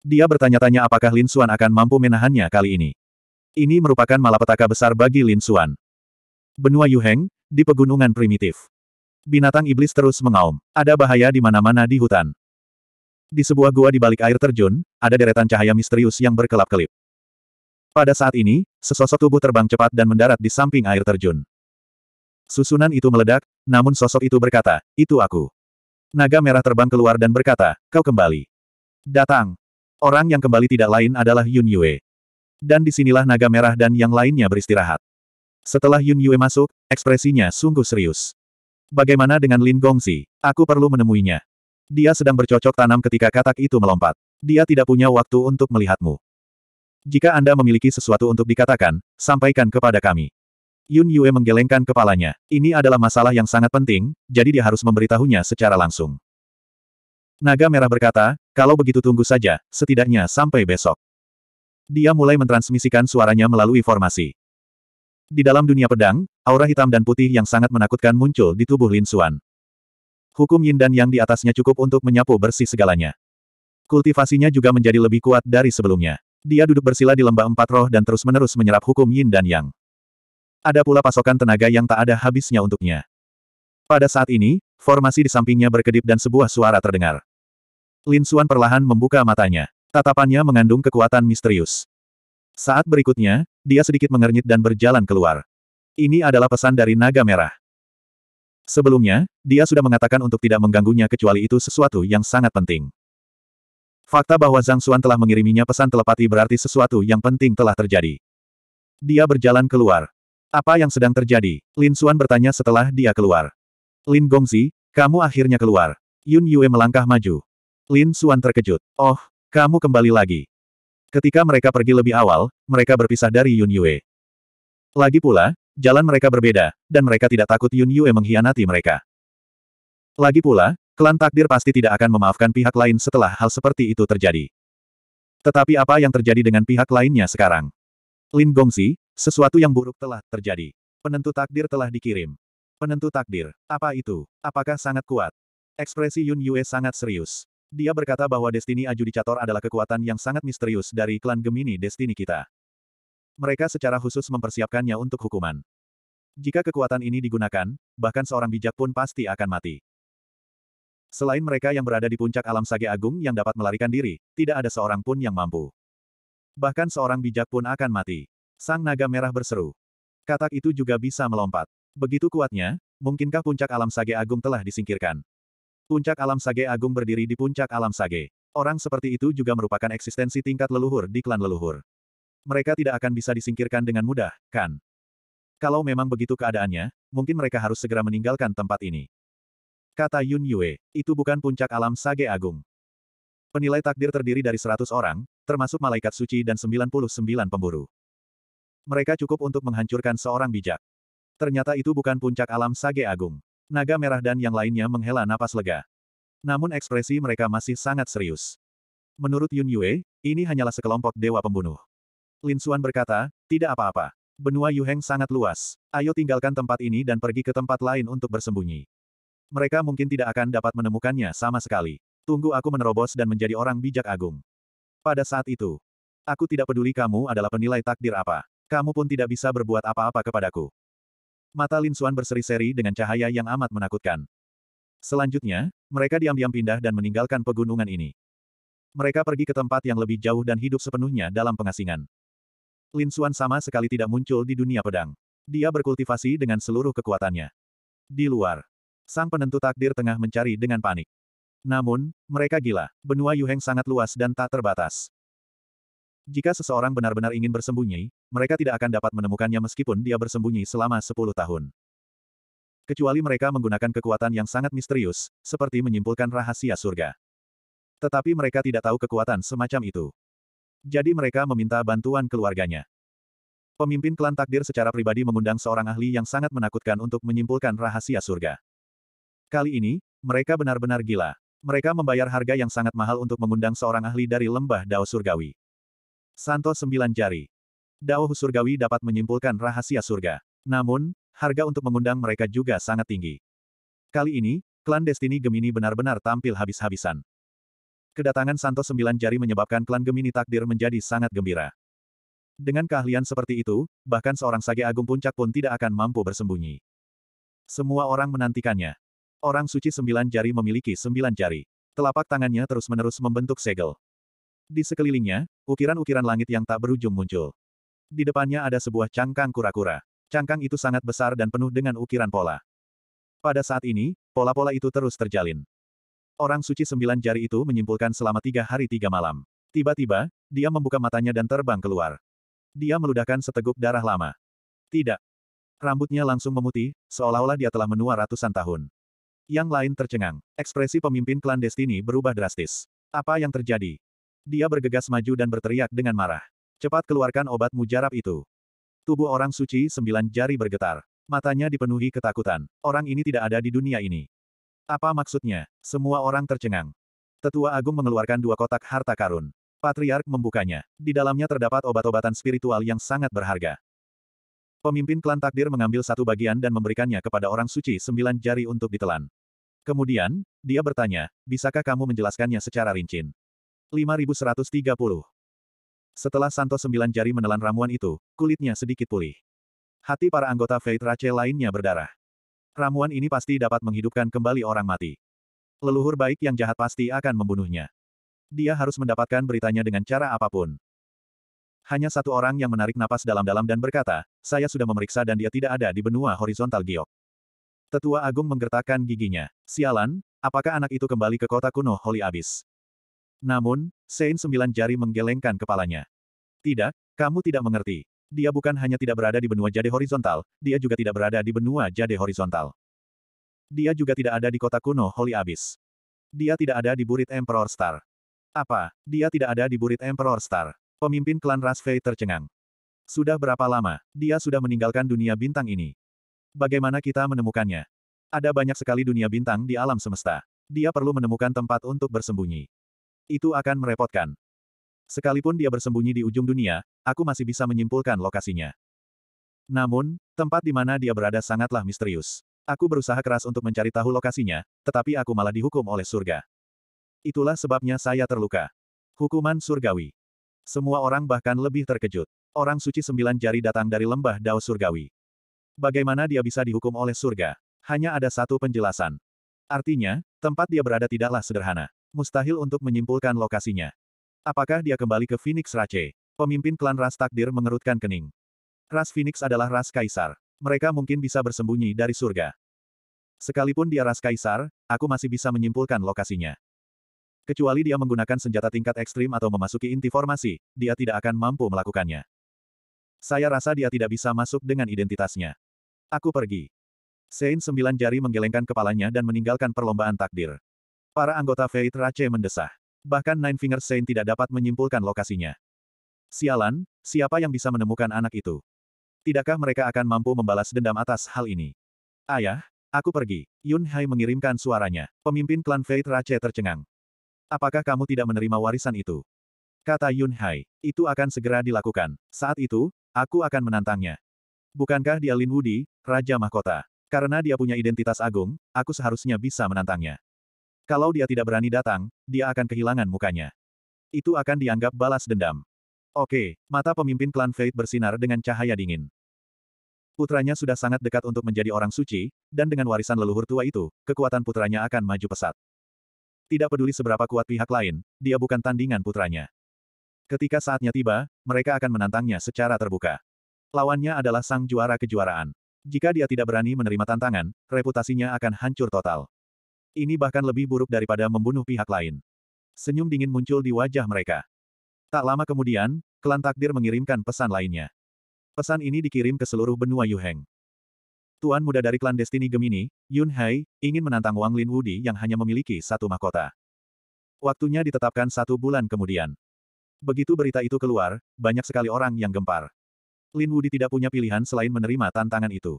Dia bertanya-tanya apakah Lin Xuan akan mampu menahannya kali ini. Ini merupakan malapetaka besar bagi Lin Xuan. Benua Yuheng, di pegunungan primitif. Binatang iblis terus mengaum. Ada bahaya di mana-mana di hutan. Di sebuah gua di balik air terjun, ada deretan cahaya misterius yang berkelap-kelip. Pada saat ini, sesosok tubuh terbang cepat dan mendarat di samping air terjun. Susunan itu meledak, namun sosok itu berkata, itu aku. Naga merah terbang keluar dan berkata, kau kembali. Datang. Orang yang kembali tidak lain adalah Yun Yue. Dan di sinilah naga merah dan yang lainnya beristirahat. Setelah Yun Yue masuk, ekspresinya sungguh serius. Bagaimana dengan Lin Gongxi? Aku perlu menemuinya. Dia sedang bercocok tanam ketika katak itu melompat. Dia tidak punya waktu untuk melihatmu. Jika Anda memiliki sesuatu untuk dikatakan, sampaikan kepada kami. Yun Yue menggelengkan kepalanya. Ini adalah masalah yang sangat penting, jadi dia harus memberitahunya secara langsung. Naga Merah berkata, kalau begitu tunggu saja, setidaknya sampai besok. Dia mulai mentransmisikan suaranya melalui formasi. Di dalam dunia pedang, aura hitam dan putih yang sangat menakutkan muncul di tubuh Lin Xuan. Hukum yin dan yang di atasnya cukup untuk menyapu bersih segalanya. Kultivasinya juga menjadi lebih kuat dari sebelumnya. Dia duduk bersila di lembah empat roh dan terus-menerus menyerap hukum yin dan yang. Ada pula pasokan tenaga yang tak ada habisnya untuknya. Pada saat ini, formasi di sampingnya berkedip dan sebuah suara terdengar. Lin Xuan perlahan membuka matanya. Tatapannya mengandung kekuatan misterius. Saat berikutnya, dia sedikit mengernyit dan berjalan keluar. Ini adalah pesan dari naga merah. Sebelumnya, dia sudah mengatakan untuk tidak mengganggunya kecuali itu sesuatu yang sangat penting. Fakta bahwa Zhang Xuan telah mengiriminya pesan telepati berarti sesuatu yang penting telah terjadi. Dia berjalan keluar. Apa yang sedang terjadi? Lin Xuan bertanya setelah dia keluar. Lin Gongzi, kamu akhirnya keluar. Yun Yue melangkah maju. Lin Xuan terkejut. Oh, kamu kembali lagi. Ketika mereka pergi lebih awal, mereka berpisah dari Yun Yue. Lagi pula, jalan mereka berbeda, dan mereka tidak takut Yun Yue mengkhianati mereka. Lagi pula, klan takdir pasti tidak akan memaafkan pihak lain setelah hal seperti itu terjadi. Tetapi apa yang terjadi dengan pihak lainnya sekarang? Lin Gongzi, sesuatu yang buruk telah terjadi. Penentu takdir telah dikirim. Penentu takdir, apa itu? Apakah sangat kuat? Ekspresi Yun Yue sangat serius. Dia berkata bahwa Destiny Adjudicator adalah kekuatan yang sangat misterius dari klan Gemini Destiny kita. Mereka secara khusus mempersiapkannya untuk hukuman. Jika kekuatan ini digunakan, bahkan seorang bijak pun pasti akan mati. Selain mereka yang berada di puncak alam sage agung yang dapat melarikan diri, tidak ada seorang pun yang mampu. Bahkan seorang bijak pun akan mati. Sang naga merah berseru. Katak itu juga bisa melompat. Begitu kuatnya, mungkinkah puncak alam sage agung telah disingkirkan? Puncak alam sage agung berdiri di puncak alam sage. Orang seperti itu juga merupakan eksistensi tingkat leluhur di klan leluhur. Mereka tidak akan bisa disingkirkan dengan mudah, kan? Kalau memang begitu keadaannya, mungkin mereka harus segera meninggalkan tempat ini. Kata Yun Yue, itu bukan puncak alam sage agung. Penilai takdir terdiri dari 100 orang, termasuk malaikat suci dan 99 pemburu. Mereka cukup untuk menghancurkan seorang bijak. Ternyata itu bukan puncak alam sage agung. Naga merah dan yang lainnya menghela napas lega. Namun ekspresi mereka masih sangat serius. Menurut Yun Yue, ini hanyalah sekelompok dewa pembunuh. Lin Xuan berkata, tidak apa-apa. Benua Yuheng sangat luas. Ayo tinggalkan tempat ini dan pergi ke tempat lain untuk bersembunyi. Mereka mungkin tidak akan dapat menemukannya sama sekali. Tunggu aku menerobos dan menjadi orang bijak agung. Pada saat itu, aku tidak peduli kamu adalah penilai takdir apa. Kamu pun tidak bisa berbuat apa-apa kepadaku. Mata Lin Xuan berseri-seri dengan cahaya yang amat menakutkan. Selanjutnya, mereka diam-diam pindah dan meninggalkan pegunungan ini. Mereka pergi ke tempat yang lebih jauh dan hidup sepenuhnya dalam pengasingan. Lin Xuan sama sekali tidak muncul di dunia pedang. Dia berkultivasi dengan seluruh kekuatannya. Di luar, sang penentu takdir tengah mencari dengan panik. Namun, mereka gila. Benua Yuheng sangat luas dan tak terbatas. Jika seseorang benar-benar ingin bersembunyi, mereka tidak akan dapat menemukannya meskipun dia bersembunyi selama 10 tahun. Kecuali mereka menggunakan kekuatan yang sangat misterius, seperti menyimpulkan rahasia surga. Tetapi mereka tidak tahu kekuatan semacam itu. Jadi mereka meminta bantuan keluarganya. Pemimpin klan takdir secara pribadi mengundang seorang ahli yang sangat menakutkan untuk menyimpulkan rahasia surga. Kali ini, mereka benar-benar gila. Mereka membayar harga yang sangat mahal untuk mengundang seorang ahli dari lembah Dao Surgawi. Santo Sembilan Jari. Dao Surgawi dapat menyimpulkan rahasia surga. Namun, harga untuk mengundang mereka juga sangat tinggi. Kali ini, klan Destiny Gemini benar-benar tampil habis-habisan. Kedatangan Santo Sembilan Jari menyebabkan klan Gemini takdir menjadi sangat gembira. Dengan keahlian seperti itu, bahkan seorang sage agung puncak pun tidak akan mampu bersembunyi. Semua orang menantikannya. Orang suci sembilan jari memiliki sembilan jari. Telapak tangannya terus-menerus membentuk segel. Di sekelilingnya, ukiran-ukiran langit yang tak berujung muncul. Di depannya ada sebuah cangkang kura-kura. Cangkang itu sangat besar dan penuh dengan ukiran pola. Pada saat ini, pola-pola itu terus terjalin. Orang suci sembilan jari itu menyimpulkan selama tiga hari tiga malam. Tiba-tiba, dia membuka matanya dan terbang keluar. Dia meludahkan seteguk darah lama. Tidak. Rambutnya langsung memutih, seolah-olah dia telah menua ratusan tahun. Yang lain tercengang. Ekspresi pemimpin klan Destiny berubah drastis. Apa yang terjadi? Dia bergegas maju dan berteriak dengan marah. Cepat keluarkan obat mujarab itu. Tubuh orang suci sembilan jari bergetar. Matanya dipenuhi ketakutan. Orang ini tidak ada di dunia ini. Apa maksudnya? Semua orang tercengang. Tetua Agung mengeluarkan dua kotak harta karun. Patriark membukanya. Di dalamnya terdapat obat-obatan spiritual yang sangat berharga. Pemimpin klan takdir mengambil satu bagian dan memberikannya kepada orang suci sembilan jari untuk ditelan. Kemudian, dia bertanya, bisakah kamu menjelaskannya secara rinci? 5130. Setelah Santo Sembilan Jari menelan ramuan itu, kulitnya sedikit pulih. Hati para anggota Fate Rache lainnya berdarah. Ramuan ini pasti dapat menghidupkan kembali orang mati. Leluhur baik yang jahat pasti akan membunuhnya. Dia harus mendapatkan beritanya dengan cara apa pun. Hanya satu orang yang menarik napas dalam-dalam dan berkata, saya sudah memeriksa dan dia tidak ada di benua horizontal giok. Tetua Agung menggertakkan giginya. Sialan, apakah anak itu kembali ke kota kuno Holy Abyss? Namun, Sein sembilan jari menggelengkan kepalanya. Tidak, kamu tidak mengerti. Dia bukan hanya tidak berada di benua jade horizontal, dia juga tidak berada di benua jade horizontal. Dia juga tidak ada di kota kuno Holy Abyss. Dia tidak ada di burit Emperor Star. Apa? Dia tidak ada di burit Emperor Star. Pemimpin klan Rasfei tercengang. Sudah berapa lama, dia sudah meninggalkan dunia bintang ini? Bagaimana kita menemukannya? Ada banyak sekali dunia bintang di alam semesta. Dia perlu menemukan tempat untuk bersembunyi. Itu akan merepotkan. Sekalipun dia bersembunyi di ujung dunia, aku masih bisa menyimpulkan lokasinya. Namun, tempat di mana dia berada sangatlah misterius. Aku berusaha keras untuk mencari tahu lokasinya, tetapi aku malah dihukum oleh surga. Itulah sebabnya saya terluka. Hukuman surgawi. Semua orang bahkan lebih terkejut. Orang suci sembilan jari datang dari lembah Dao Surgawi. Bagaimana dia bisa dihukum oleh surga? Hanya ada satu penjelasan. Artinya, tempat dia berada tidaklah sederhana. Mustahil untuk menyimpulkan lokasinya. Apakah dia kembali ke Phoenix Rache? Pemimpin klan ras takdir mengerutkan kening. Ras Phoenix adalah ras kaisar. Mereka mungkin bisa bersembunyi dari surga. Sekalipun dia ras kaisar, aku masih bisa menyimpulkan lokasinya. Kecuali dia menggunakan senjata tingkat ekstrim atau memasuki inti formasi, dia tidak akan mampu melakukannya. Saya rasa dia tidak bisa masuk dengan identitasnya. Aku pergi. Saint sembilan jari menggelengkan kepalanya dan meninggalkan perlombaan takdir. Para anggota Fate Rache mendesah. Bahkan Nine Finger Saint tidak dapat menyimpulkan lokasinya. Sialan, siapa yang bisa menemukan anak itu? Tidakkah mereka akan mampu membalas dendam atas hal ini? Ayah, aku pergi. Yun Hai mengirimkan suaranya. Pemimpin klan Fate Rache tercengang. Apakah kamu tidak menerima warisan itu? Kata Yun Hai, itu akan segera dilakukan. Saat itu, aku akan menantangnya. Bukankah dia Lin Wudi, Raja Mahkota? Karena dia punya identitas agung, aku seharusnya bisa menantangnya. Kalau dia tidak berani datang, dia akan kehilangan mukanya. Itu akan dianggap balas dendam. Oke, mata pemimpin klan Fate bersinar dengan cahaya dingin. Putranya sudah sangat dekat untuk menjadi orang suci, dan dengan warisan leluhur tua itu, kekuatan putranya akan maju pesat. Tidak peduli seberapa kuat pihak lain, dia bukan tandingan putranya. Ketika saatnya tiba, mereka akan menantangnya secara terbuka. Lawannya adalah sang juara kejuaraan. Jika dia tidak berani menerima tantangan, reputasinya akan hancur total. Ini bahkan lebih buruk daripada membunuh pihak lain. Senyum dingin muncul di wajah mereka. Tak lama kemudian, klan takdir mengirimkan pesan lainnya. Pesan ini dikirim ke seluruh benua Yuheng. Tuan muda dari klan Destiny Gemini, Yun Hai, ingin menantang Wang Lin Wudi yang hanya memiliki satu mahkota. Waktunya ditetapkan satu bulan kemudian. Begitu berita itu keluar, banyak sekali orang yang gempar. Lin Wudi tidak punya pilihan selain menerima tantangan itu.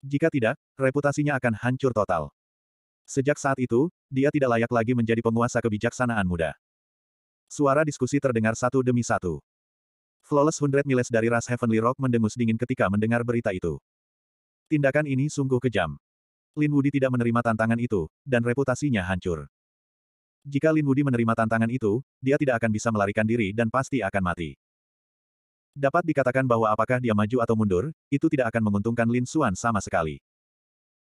Jika tidak, reputasinya akan hancur total. Sejak saat itu, dia tidak layak lagi menjadi penguasa kebijaksanaan muda. Suara diskusi terdengar satu demi satu. Flawless Hundred Miles dari ras Heavenly Rock mendengus dingin ketika mendengar berita itu. Tindakan ini sungguh kejam. Lin Wudi tidak menerima tantangan itu, dan reputasinya hancur. Jika Lin Wudi menerima tantangan itu, dia tidak akan bisa melarikan diri dan pasti akan mati. Dapat dikatakan bahwa apakah dia maju atau mundur, itu tidak akan menguntungkan Lin Xuan sama sekali.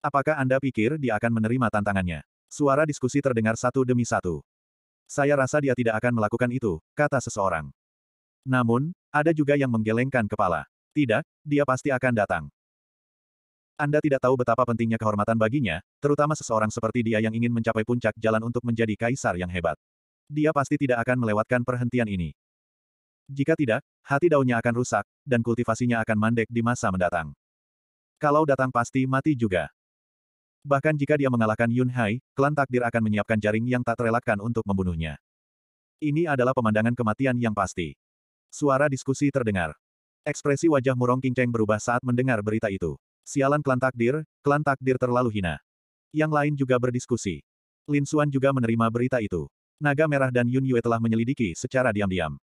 Apakah Anda pikir dia akan menerima tantangannya? Suara diskusi terdengar satu demi satu. Saya rasa dia tidak akan melakukan itu, kata seseorang. Namun, ada juga yang menggelengkan kepala. Tidak, dia pasti akan datang. Anda tidak tahu betapa pentingnya kehormatan baginya, terutama seseorang seperti dia yang ingin mencapai puncak jalan untuk menjadi kaisar yang hebat. Dia pasti tidak akan melewatkan perhentian ini. Jika tidak, hati daunnya akan rusak, dan kultivasinya akan mandek di masa mendatang. Kalau datang pasti mati juga. Bahkan jika dia mengalahkan Yun Hai, klan takdir akan menyiapkan jaring yang tak terelakkan untuk membunuhnya. Ini adalah pemandangan kematian yang pasti. Suara diskusi terdengar. Ekspresi wajah Murong King Cheng berubah saat mendengar berita itu. Sialan klan takdir, klan takdir terlalu hina. Yang lain juga berdiskusi. Lin Xuan juga menerima berita itu. Naga Merah dan Yun Yue telah menyelidiki secara diam-diam.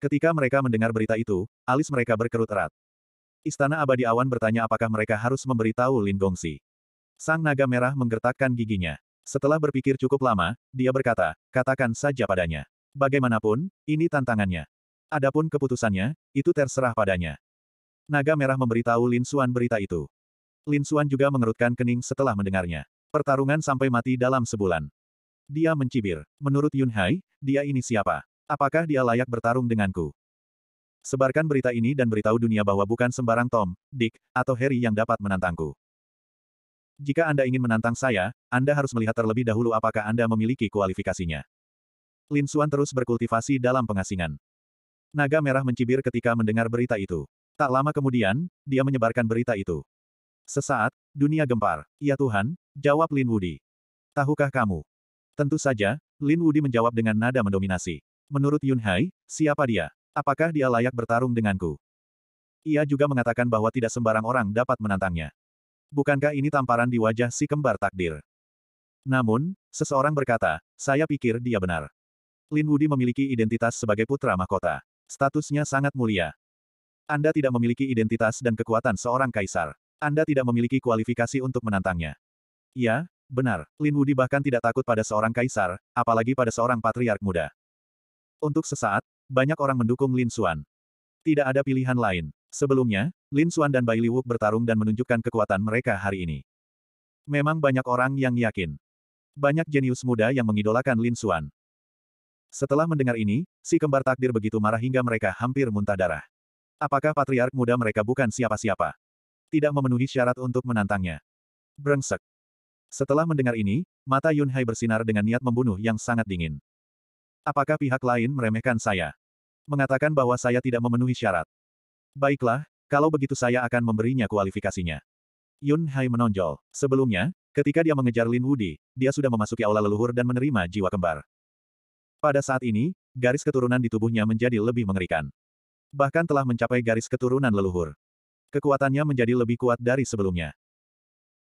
Ketika mereka mendengar berita itu, alis mereka berkerut erat. Istana Abadi Awan bertanya apakah mereka harus memberitahu Lin Gongxi. Sang naga merah menggertakkan giginya. Setelah berpikir cukup lama, dia berkata, katakan saja padanya. Bagaimanapun, ini tantangannya. Adapun keputusannya, itu terserah padanya. Naga merah memberitahu Lin Xuan berita itu. Lin Xuan juga mengerutkan kening setelah mendengarnya. Pertarungan sampai mati dalam sebulan. Dia mencibir. Menurut Yun Hai, dia ini siapa? Apakah dia layak bertarung denganku? Sebarkan berita ini dan beritahu dunia bahwa bukan sembarang Tom, Dick, atau Harry yang dapat menantangku. Jika Anda ingin menantang saya, Anda harus melihat terlebih dahulu apakah Anda memiliki kualifikasinya. Lin Xuan terus berkultivasi dalam pengasingan. Naga merah mencibir ketika mendengar berita itu. Tak lama kemudian, dia menyebarkan berita itu. Sesaat, dunia gempar. Ya Tuhan, jawab Lin Wudi. Tahukah kamu? Tentu saja, Lin Wudi menjawab dengan nada mendominasi. Menurut Yun Hai, siapa dia? Apakah dia layak bertarung denganku? Ia juga mengatakan bahwa tidak sembarang orang dapat menantangnya. Bukankah ini tamparan di wajah si kembar takdir? Namun, seseorang berkata, saya pikir dia benar. Lin Wudi memiliki identitas sebagai putra mahkota. Statusnya sangat mulia. Anda tidak memiliki identitas dan kekuatan seorang kaisar. Anda tidak memiliki kualifikasi untuk menantangnya. Ya, benar. Lin Wudi bahkan tidak takut pada seorang kaisar, apalagi pada seorang patriark muda. Untuk sesaat, banyak orang mendukung Lin Xuan. Tidak ada pilihan lain. Sebelumnya, Lin Xuan dan Bai Liwuk bertarung dan menunjukkan kekuatan mereka hari ini. Memang banyak orang yang yakin. Banyak jenius muda yang mengidolakan Lin Xuan. Setelah mendengar ini, si kembar takdir begitu marah hingga mereka hampir muntah darah. Apakah patriark muda mereka bukan siapa-siapa? Tidak memenuhi syarat untuk menantangnya. Brengsek. Setelah mendengar ini, mata Yun Hai bersinar dengan niat membunuh yang sangat dingin. Apakah pihak lain meremehkan saya? Mengatakan bahwa saya tidak memenuhi syarat. Baiklah, kalau begitu saya akan memberinya kualifikasinya. Yun Hai menonjol. Sebelumnya, ketika dia mengejar Lin Wudi, dia sudah memasuki aula leluhur dan menerima jiwa kembar. Pada saat ini, garis keturunan di tubuhnya menjadi lebih mengerikan. Bahkan telah mencapai garis keturunan leluhur. Kekuatannya menjadi lebih kuat dari sebelumnya.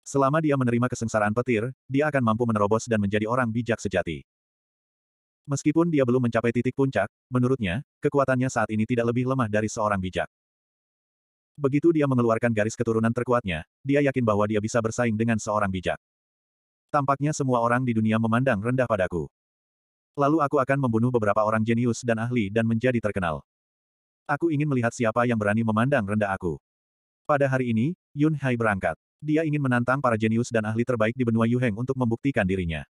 Selama dia menerima kesengsaraan petir, dia akan mampu menerobos dan menjadi orang bijak sejati. Meskipun dia belum mencapai titik puncak, menurutnya, kekuatannya saat ini tidak lebih lemah dari seorang bijak. Begitu dia mengeluarkan garis keturunan terkuatnya, dia yakin bahwa dia bisa bersaing dengan seorang bijak. Tampaknya semua orang di dunia memandang rendah padaku. Lalu aku akan membunuh beberapa orang jenius dan ahli dan menjadi terkenal. Aku ingin melihat siapa yang berani memandang rendah aku. Pada hari ini, Yun Hai berangkat. Dia ingin menantang para jenius dan ahli terbaik di benua Yuheng untuk membuktikan dirinya.